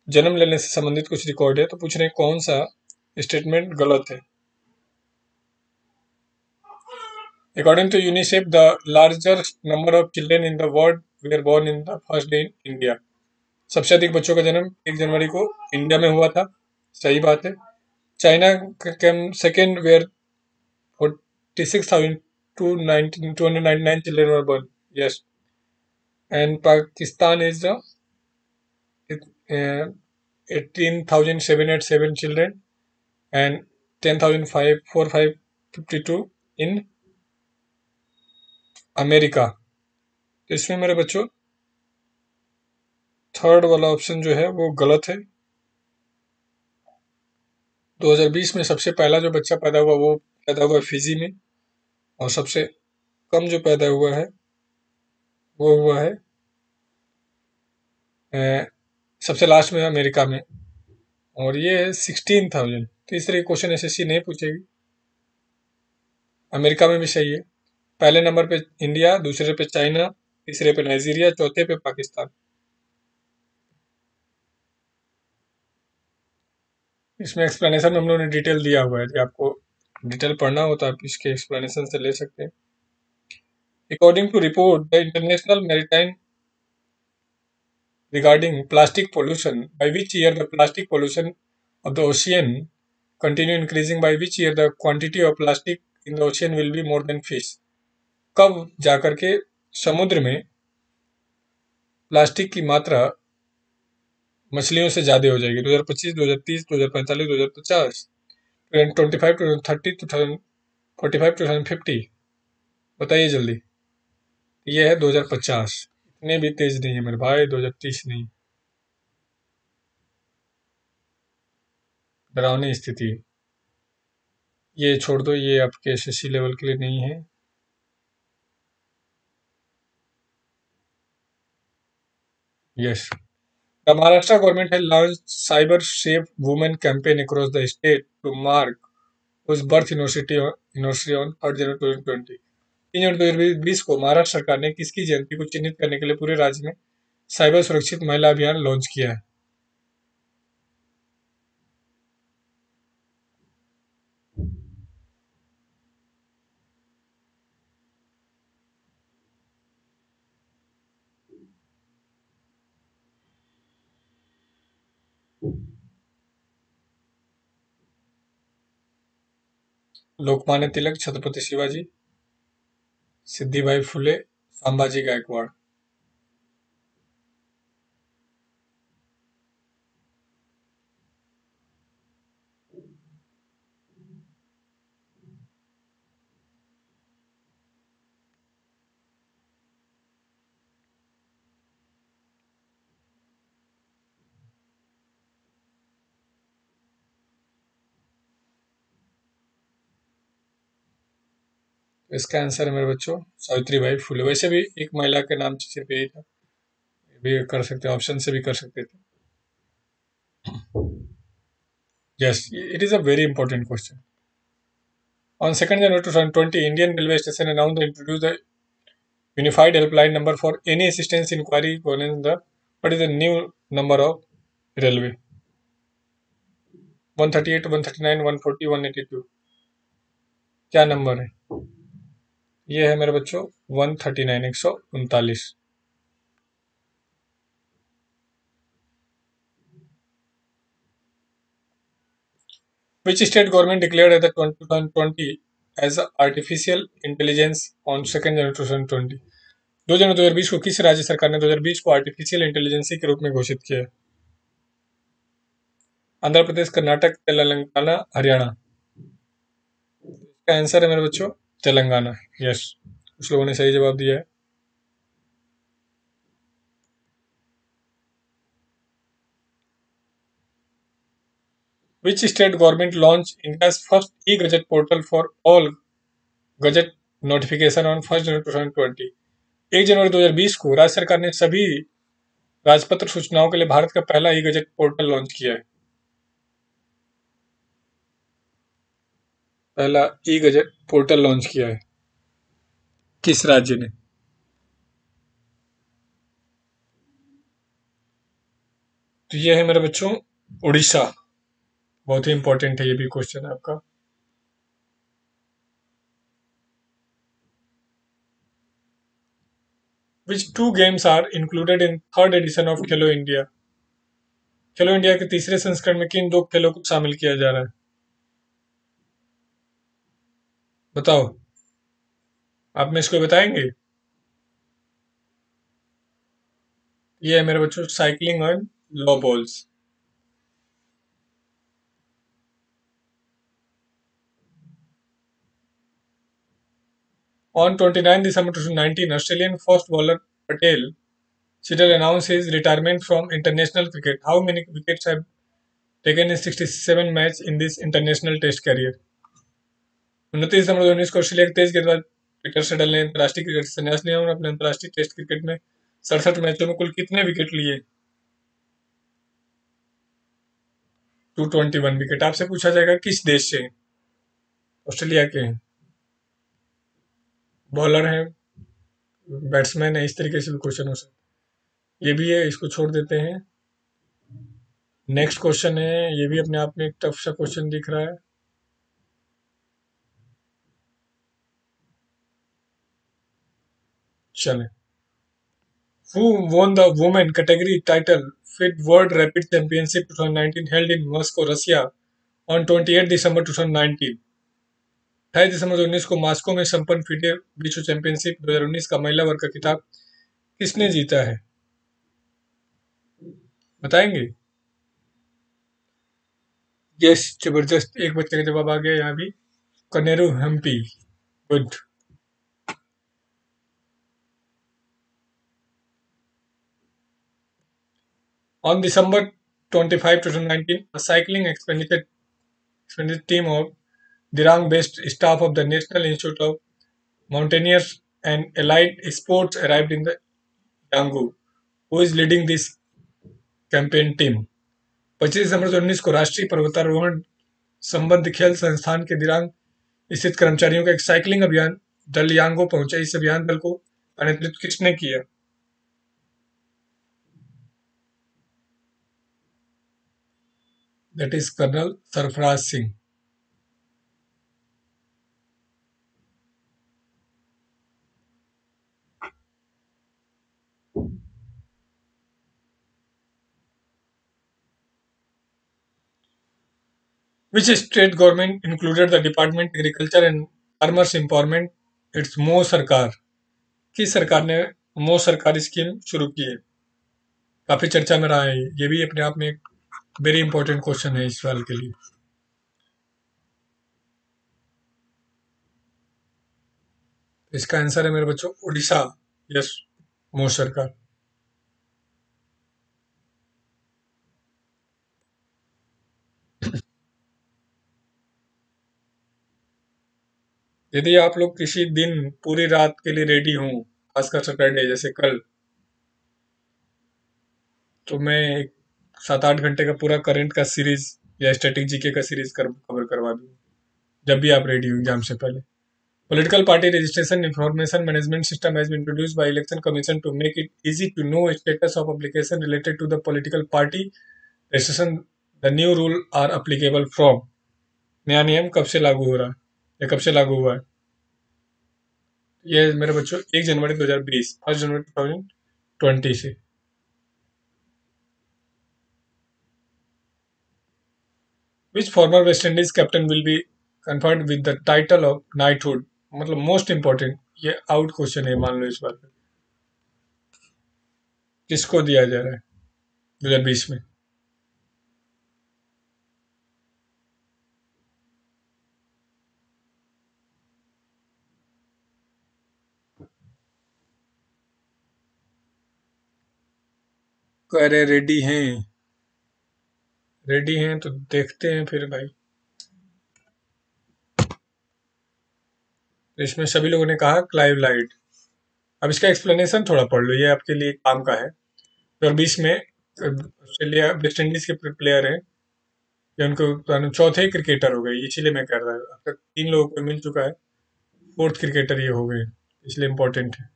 जन्म लेने से संबंधित कुछ रिकॉर्ड है तो पूछ रहे हैं कौन सा स्टेटमेंट गलत है। According to UNICEF the largest number of children in the world were born in the first day in India सबसे अधिक बच्चों का जन्म एक जनवरी को इंडिया में हुआ था। सही बात है। China came second were forty six thousand two nineteen two hundred nine children were born yes and Pakistan is eighteen thousand seven eight seven children and ten thousand five four five fifty two in America तो इसमें मेरे बच्चों third वाला option जो है वो गलत है। 2020 में सबसे पहला जो बच्चा पैदा हुआ वो पैदा हुआ फिजी में और सबसे कम जो पैदा हुआ है वो हुआ है ए, सबसे लास्ट में अमेरिका में। और ये है सिक्सटीन थाउज़ेंड तो इस तरह क्वेश्चन एसएससी नहीं पूछेगी। अमेरिका में भी सही है। पहले नंबर पे इंडिया दूसरे पे चाइना तीसरे पे नाइजीरिया, चौथे पे पाकिस्तान। इसमें एक्सप्लेनेशन हम लोगों ने डिटेल दिया हुआ है। आपको डिटेल पढ़ना हो तो आप इसके एक्सप्लेनेशन से ले सकते हैं। According to report the international maritime regarding plastic pollution by which year the plastic pollution of the ocean continue increasing by which year the quantity of plastic in the ocean will be more than fish कब जाकर के समुद्र में plastic की मात्रा मछलियों से ज़्यादा हो जाएगी। 2025, 2030, 2045, 2050, 2025, 2030, 2045, 2050 बताइए जल्दी। ये है 2050 इतने भी तेज नहीं है मेरे भाई 2030 नहीं। डरावनी स्थिति। ये छोड़ दो ये आपके एस लेवल के लिए नहीं है। Yes The Maharashtra government has launched Cyber Safe Women campaign across the state to mark whose birth anniversary anniversary on 3rd January 2020. तीन जनवरी दो हज़ार बीस को महाराष्ट्र सरकार ने किसकी जयंती को चिन्हित करने के लिए पूरे राज्य में साइबर सुरक्षित महिला अभियान लॉन्च किया है लोकमान्य तिलक छत्रपति शिवाजी सिद्धिभाई फुले संभाजी गायकवाड़ इसका आंसर है मेरे बच्चों सावित्री भाई फुले। वैसे भी एक महिला के नाम से सिर्फ़ यही था। भी कर सकते ऑप्शन से भी कर सकते थे। Yes it is a very important question on second January two thousand twenty Indian railway station announce the introduce the unified helpline number for any assistance inquiry the what is the new number of railway 138, 139, 140, 182 क्या number है? ये है मेरे बच्चों one thirty nine एक सौ उनतालीस। Which state government declared at the 2020 as artificial intelligence on 2nd January 2020 दो जनवरी दो हज़ार बीस को किस राज्य सरकार ने 2020 को आर्टिफिशियल इंटेलिजेंसी के रूप में घोषित किया? आंध्र प्रदेश, कर्नाटक, तेलंगाना, हरियाणा। इसका आंसर है मेरे बच्चों तेलंगाना यस कुछ लोगों ने सही जवाब दिया है। Which state government launch India first e gazette portal for all gazette notification on first January two thousand twenty एक जनवरी दो हज़ार बीस को राज्य सरकार ने सभी राजपत्र सूचनाओं के लिए भारत का पहला ई गजट पोर्टल लॉन्च किया है। पहला ई गजट पोर्टल लॉन्च किया है। किस राज्य ने? तो ये है मेरे बच्चों, उड़ीसा। बहुत ही इंपॉर्टेंट है ये भी क्वेश्चन है आपका। Which two games are included in third edition of Khelo India Khelo India के तीसरे संस्करण में किन दो खेलों को शामिल किया जा रहा है? बताओ। आप में इसको बताएँगे? ये है मेरे बच्चों cycling on law balls on 29 दिसंबर 2019 Australian first bowler Peter Siddle announce is retirement from international cricket how many wickets have taken in 67 match in this international test career उनतीस दिसंबर दो उन्नीस को ऑस्ट्रेलिया के तेज गेंदबाज पीटर सेडल ने अंतर्राष्ट्रीय क्रिकेट से संन्यास लिया और अपने अंतर्राष्ट्रीय टेस्ट क्रिकेट में सड़सठ मैचों में कुल कितने विकेट लिए? टू ट्वेंटी वन विकेट आपसे पूछा जाएगा किस देश से? ऑस्ट्रेलिया के। बॉलर हैं बैट्समैन है, इस तरीके से भी क्वेश्चन हो सकता ये भी है, इसको छोड़ देते हैं। नेक्स्ट क्वेश्चन है, ये भी अपने आप में एक टफ सा क्वेश्चन दिख रहा है। चले। Who won the women category title FIT World Rapid Championship 2019 held in Moscow, Russia on 28 December 2019? अठाईस दिसंबर 2019 को मास्को में संपन्न फिटे विश्व चैंपियनशिप 2019 का महिला वर्ग का खिताब किसने जीता है? बताएँगे? यस ज़बरदस्त। एक बच्चे का जवाब आ गया यहाँ भी। Koneru Humpy. Good. On December 25, 2019, a cycling expedition team of Dirang-based staff of the National Institute of Mountaineers and Allied Sports arrived in the Yangon. Who is leading this campaign team? 25 दिसंबर 2019 को राष्ट्रीय पर्वतारोहण संबंध खेल संस्थान के दिरांग स्थित कर्मचारियों का एक साइकिलिंग अभियान दल यांगो पहुँचा इस अभियान दल को नेतृत्व किसने किया that is Colonel Sarfraz Singh. Which state government included the Department Agriculture and Farmers Empowerment? It's मो सरकार किस सरकार ने मो सरकारी स्कीम शुरू की है काफ़ी चर्चा में रहा है ये भी अपने आप में एक वेरी इंपॉर्टेंट क्वेश्चन है इस सवाल के लिए। इसका आंसर है मेरे बच्चों उड़ीसा यस मोस्ट सरकार। यदि आप लोग किसी दिन पूरी रात के लिए रेडी हों, खासकर सैटरडे, जैसे कल तो मैं एक सात आठ घंटे का पूरा करंट का सीरीज़ या स्टेटिक जीके का सीरीज़ कर, कवर करवा दूँगा जब भी आप रेडी हो एग्ज़ाम से पहले। Political party registration information management system has introduce by election commission to make it easy to know status of application related to the political party registration the new rule are applicable from नया नियम कब से लागू हो रहा है? या कब से लागू हुआ है? ये मेरे बच्चों एक जनवरी दो हज़ार बीस first January two thousand twenty से। Which former West Indies captain will be conferred with the title of knighthood मतलब मोस्ट इंपॉर्टेंट ये आउट क्वेश्चन है मान लो इस बार किसको दिया जा रहा है 2020 में रहे रेडी हैं रेडी हैं तो देखते हैं फिर भाई। इसमें सभी लोगों ने कहा क्लाइव लाइट अब इसका एक्सप्लेनेशन थोड़ा पढ़ लो, ये आपके लिए काम का है। दो बीस में, ऑस्ट्रेलिया, वेस्ट इंडीज के प्लेयर हैं, ये उनको चौथे क्रिकेटर हो गए इसीलिए मैं कर रहा हूँ। अब तक तीन लोगों को मिल चुका है फोर्थ क्रिकेटर ये हो गए, इसलिए इम्पोर्टेंट है।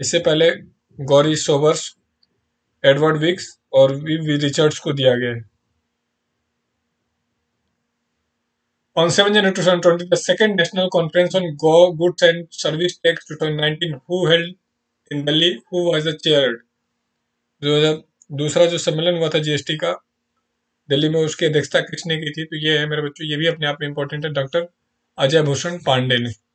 इससे पहले गौरी सोवर्स एडवर्ड विक्स और वी वी रिचर्ड्स को दिया गया। On 7 January 2020, the second national conference on Go Goods and Service Tax 2019, who held in Delhi, who was the chair? जो दूसरा जो सम्मेलन हुआ था जीएसटी का दिल्ली में उसकी अध्यक्षता किसने की थी? तो ये है मेरे बच्चों ये भी अपने आप में इम्पोर्टेंट है डॉक्टर अजय भूषण पांडे ने।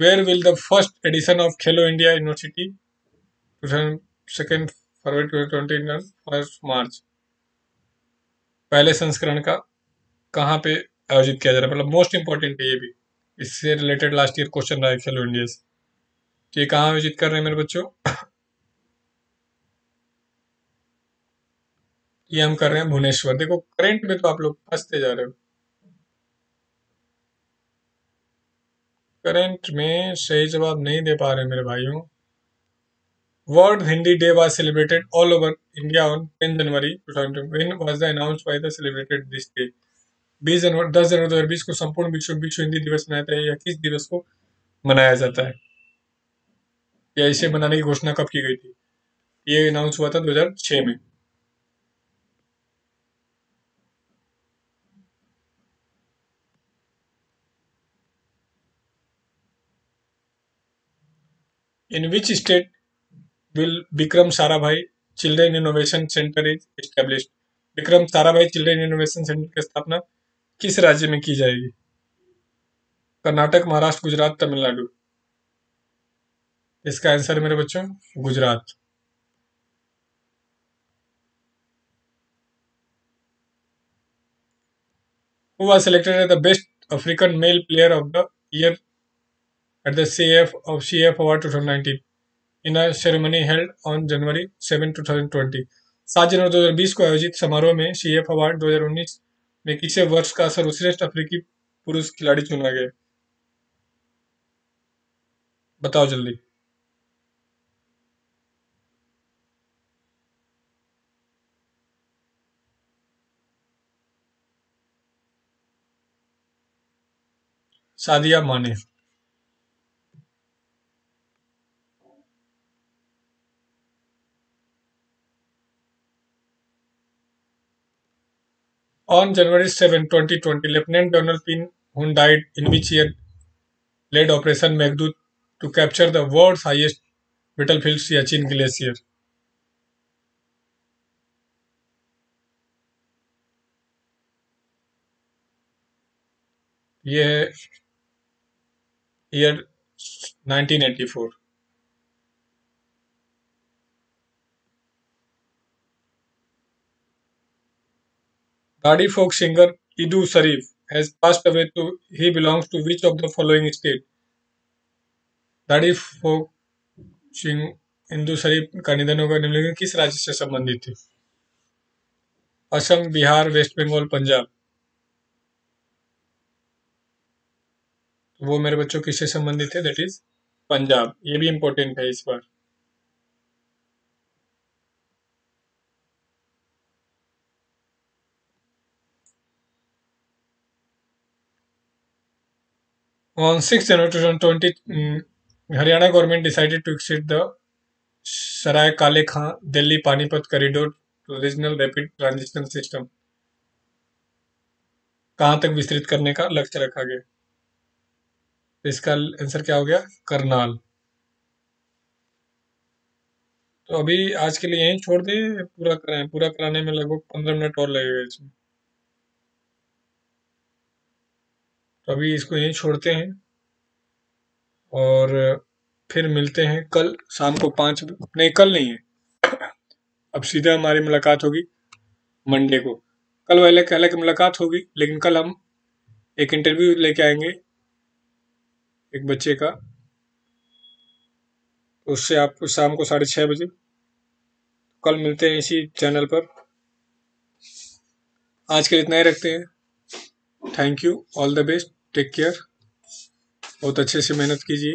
Where will the first edition of Khelo India University 2nd फरवरी 2020 फ़र्स्ट मार्च पहले संस्करण का कहाँ पे आयोजित किया जा रहा है? मतलब मोस्ट इंपॉर्टेंट है ये भी। इससे रिलेटेड लास्ट ईयर क्वेश्चन रहा है खेलो इंडिया से। तो ये कहाँ आयोजित कर रहे हैं मेरे बच्चों? ये हम कर रहे हैं भुवनेश्वर। देखो करेंट में तो आप लोग फंसते जा रहे हो। करंट में सही जवाब नहीं दे पा रहे मेरे भाइयों। World Hindi day was celebrated all over India on 10 जनवरी 2020 when was the announced by the celebrated this day 20 जनवरी 10 जनवरी 2020 को संपूर्ण विश्व विश्व हिंदी दिवस मनाया जाता है या किस दिवस को मनाया जाता है? या इसे मनाने की घोषणा कब की गई थी? ये अनाउंस हुआ था 2006 में। In which state will Bikram Sarabhai Children Innovation Center is established? Vikram Sarabhai children innovation centre की स्थापना किस राज्य में की जाएगी कर्नाटक महाराष्ट्र गुजरात तमिलनाडु इसका आंसर है मेरे बच्चों Gujarat Who was selected as the best African male player of the year at the CF of CF Award 2019 in a ceremony held on January 7, 2020. सात जनवरी 2020 को आयोजित समारोह में सीएफ अवार्ड 2019 में किसे वर्ष का सर्वश्रेष्ठ अफ्रीकी पुरुष खिलाड़ी चुना गया? बताओ जल्दी। सादिया माने। On January 7, 2020, Lieutenant General Pin Hun died in which year led Operation Meghdut to capture the world's highest battlefield Siachen Glacier. ये year 1984 Gadi folk singer Idu Sharif has passed away to, he belongs to which of the following state? दाढ़ी folk सिंह इंदू शरीफ का निधन होगा निम्नलिखित किस राज्य से संबंधित थे? असम, बिहार, वेस्ट बंगाल, पंजाब। वो मेरे बच्चों किससे संबंधित है दैट इज़ पंजाब। ये भी इंपॉर्टेंट है इस बार। On 6 January 2020, um, Haryana government decided to extend the Sarai Kale Khan Delhi Panipat corridor to regional rapid transition system. कहाँ तक विस्तृत करने का लक्ष्य रखा गया इसका आंसर क्या हो गया करनाल तो अभी आज के लिए यहीं छोड़ दे पूरा कराएँ पूरा कराने में लगभग पंद्रह मिनट और लगेगा इसमें तो अभी इसको यहीं छोड़ते हैं और फिर मिलते हैं कल शाम को पाँच नहीं, कल नहीं है। अब सीधा हमारी मुलाकात होगी मंडे को। कल वाले कहला की मुलाकात होगी, लेकिन कल हम एक इंटरव्यू लेके आएँगे एक बच्चे का। उससे आपको शाम को साढ़े छः बजे। कल मिलते हैं इसी चैनल पर। आज के लिए इतना ही रखते हैं। Thank you all the best take care बहुत अच्छे से मेहनत कीजिए।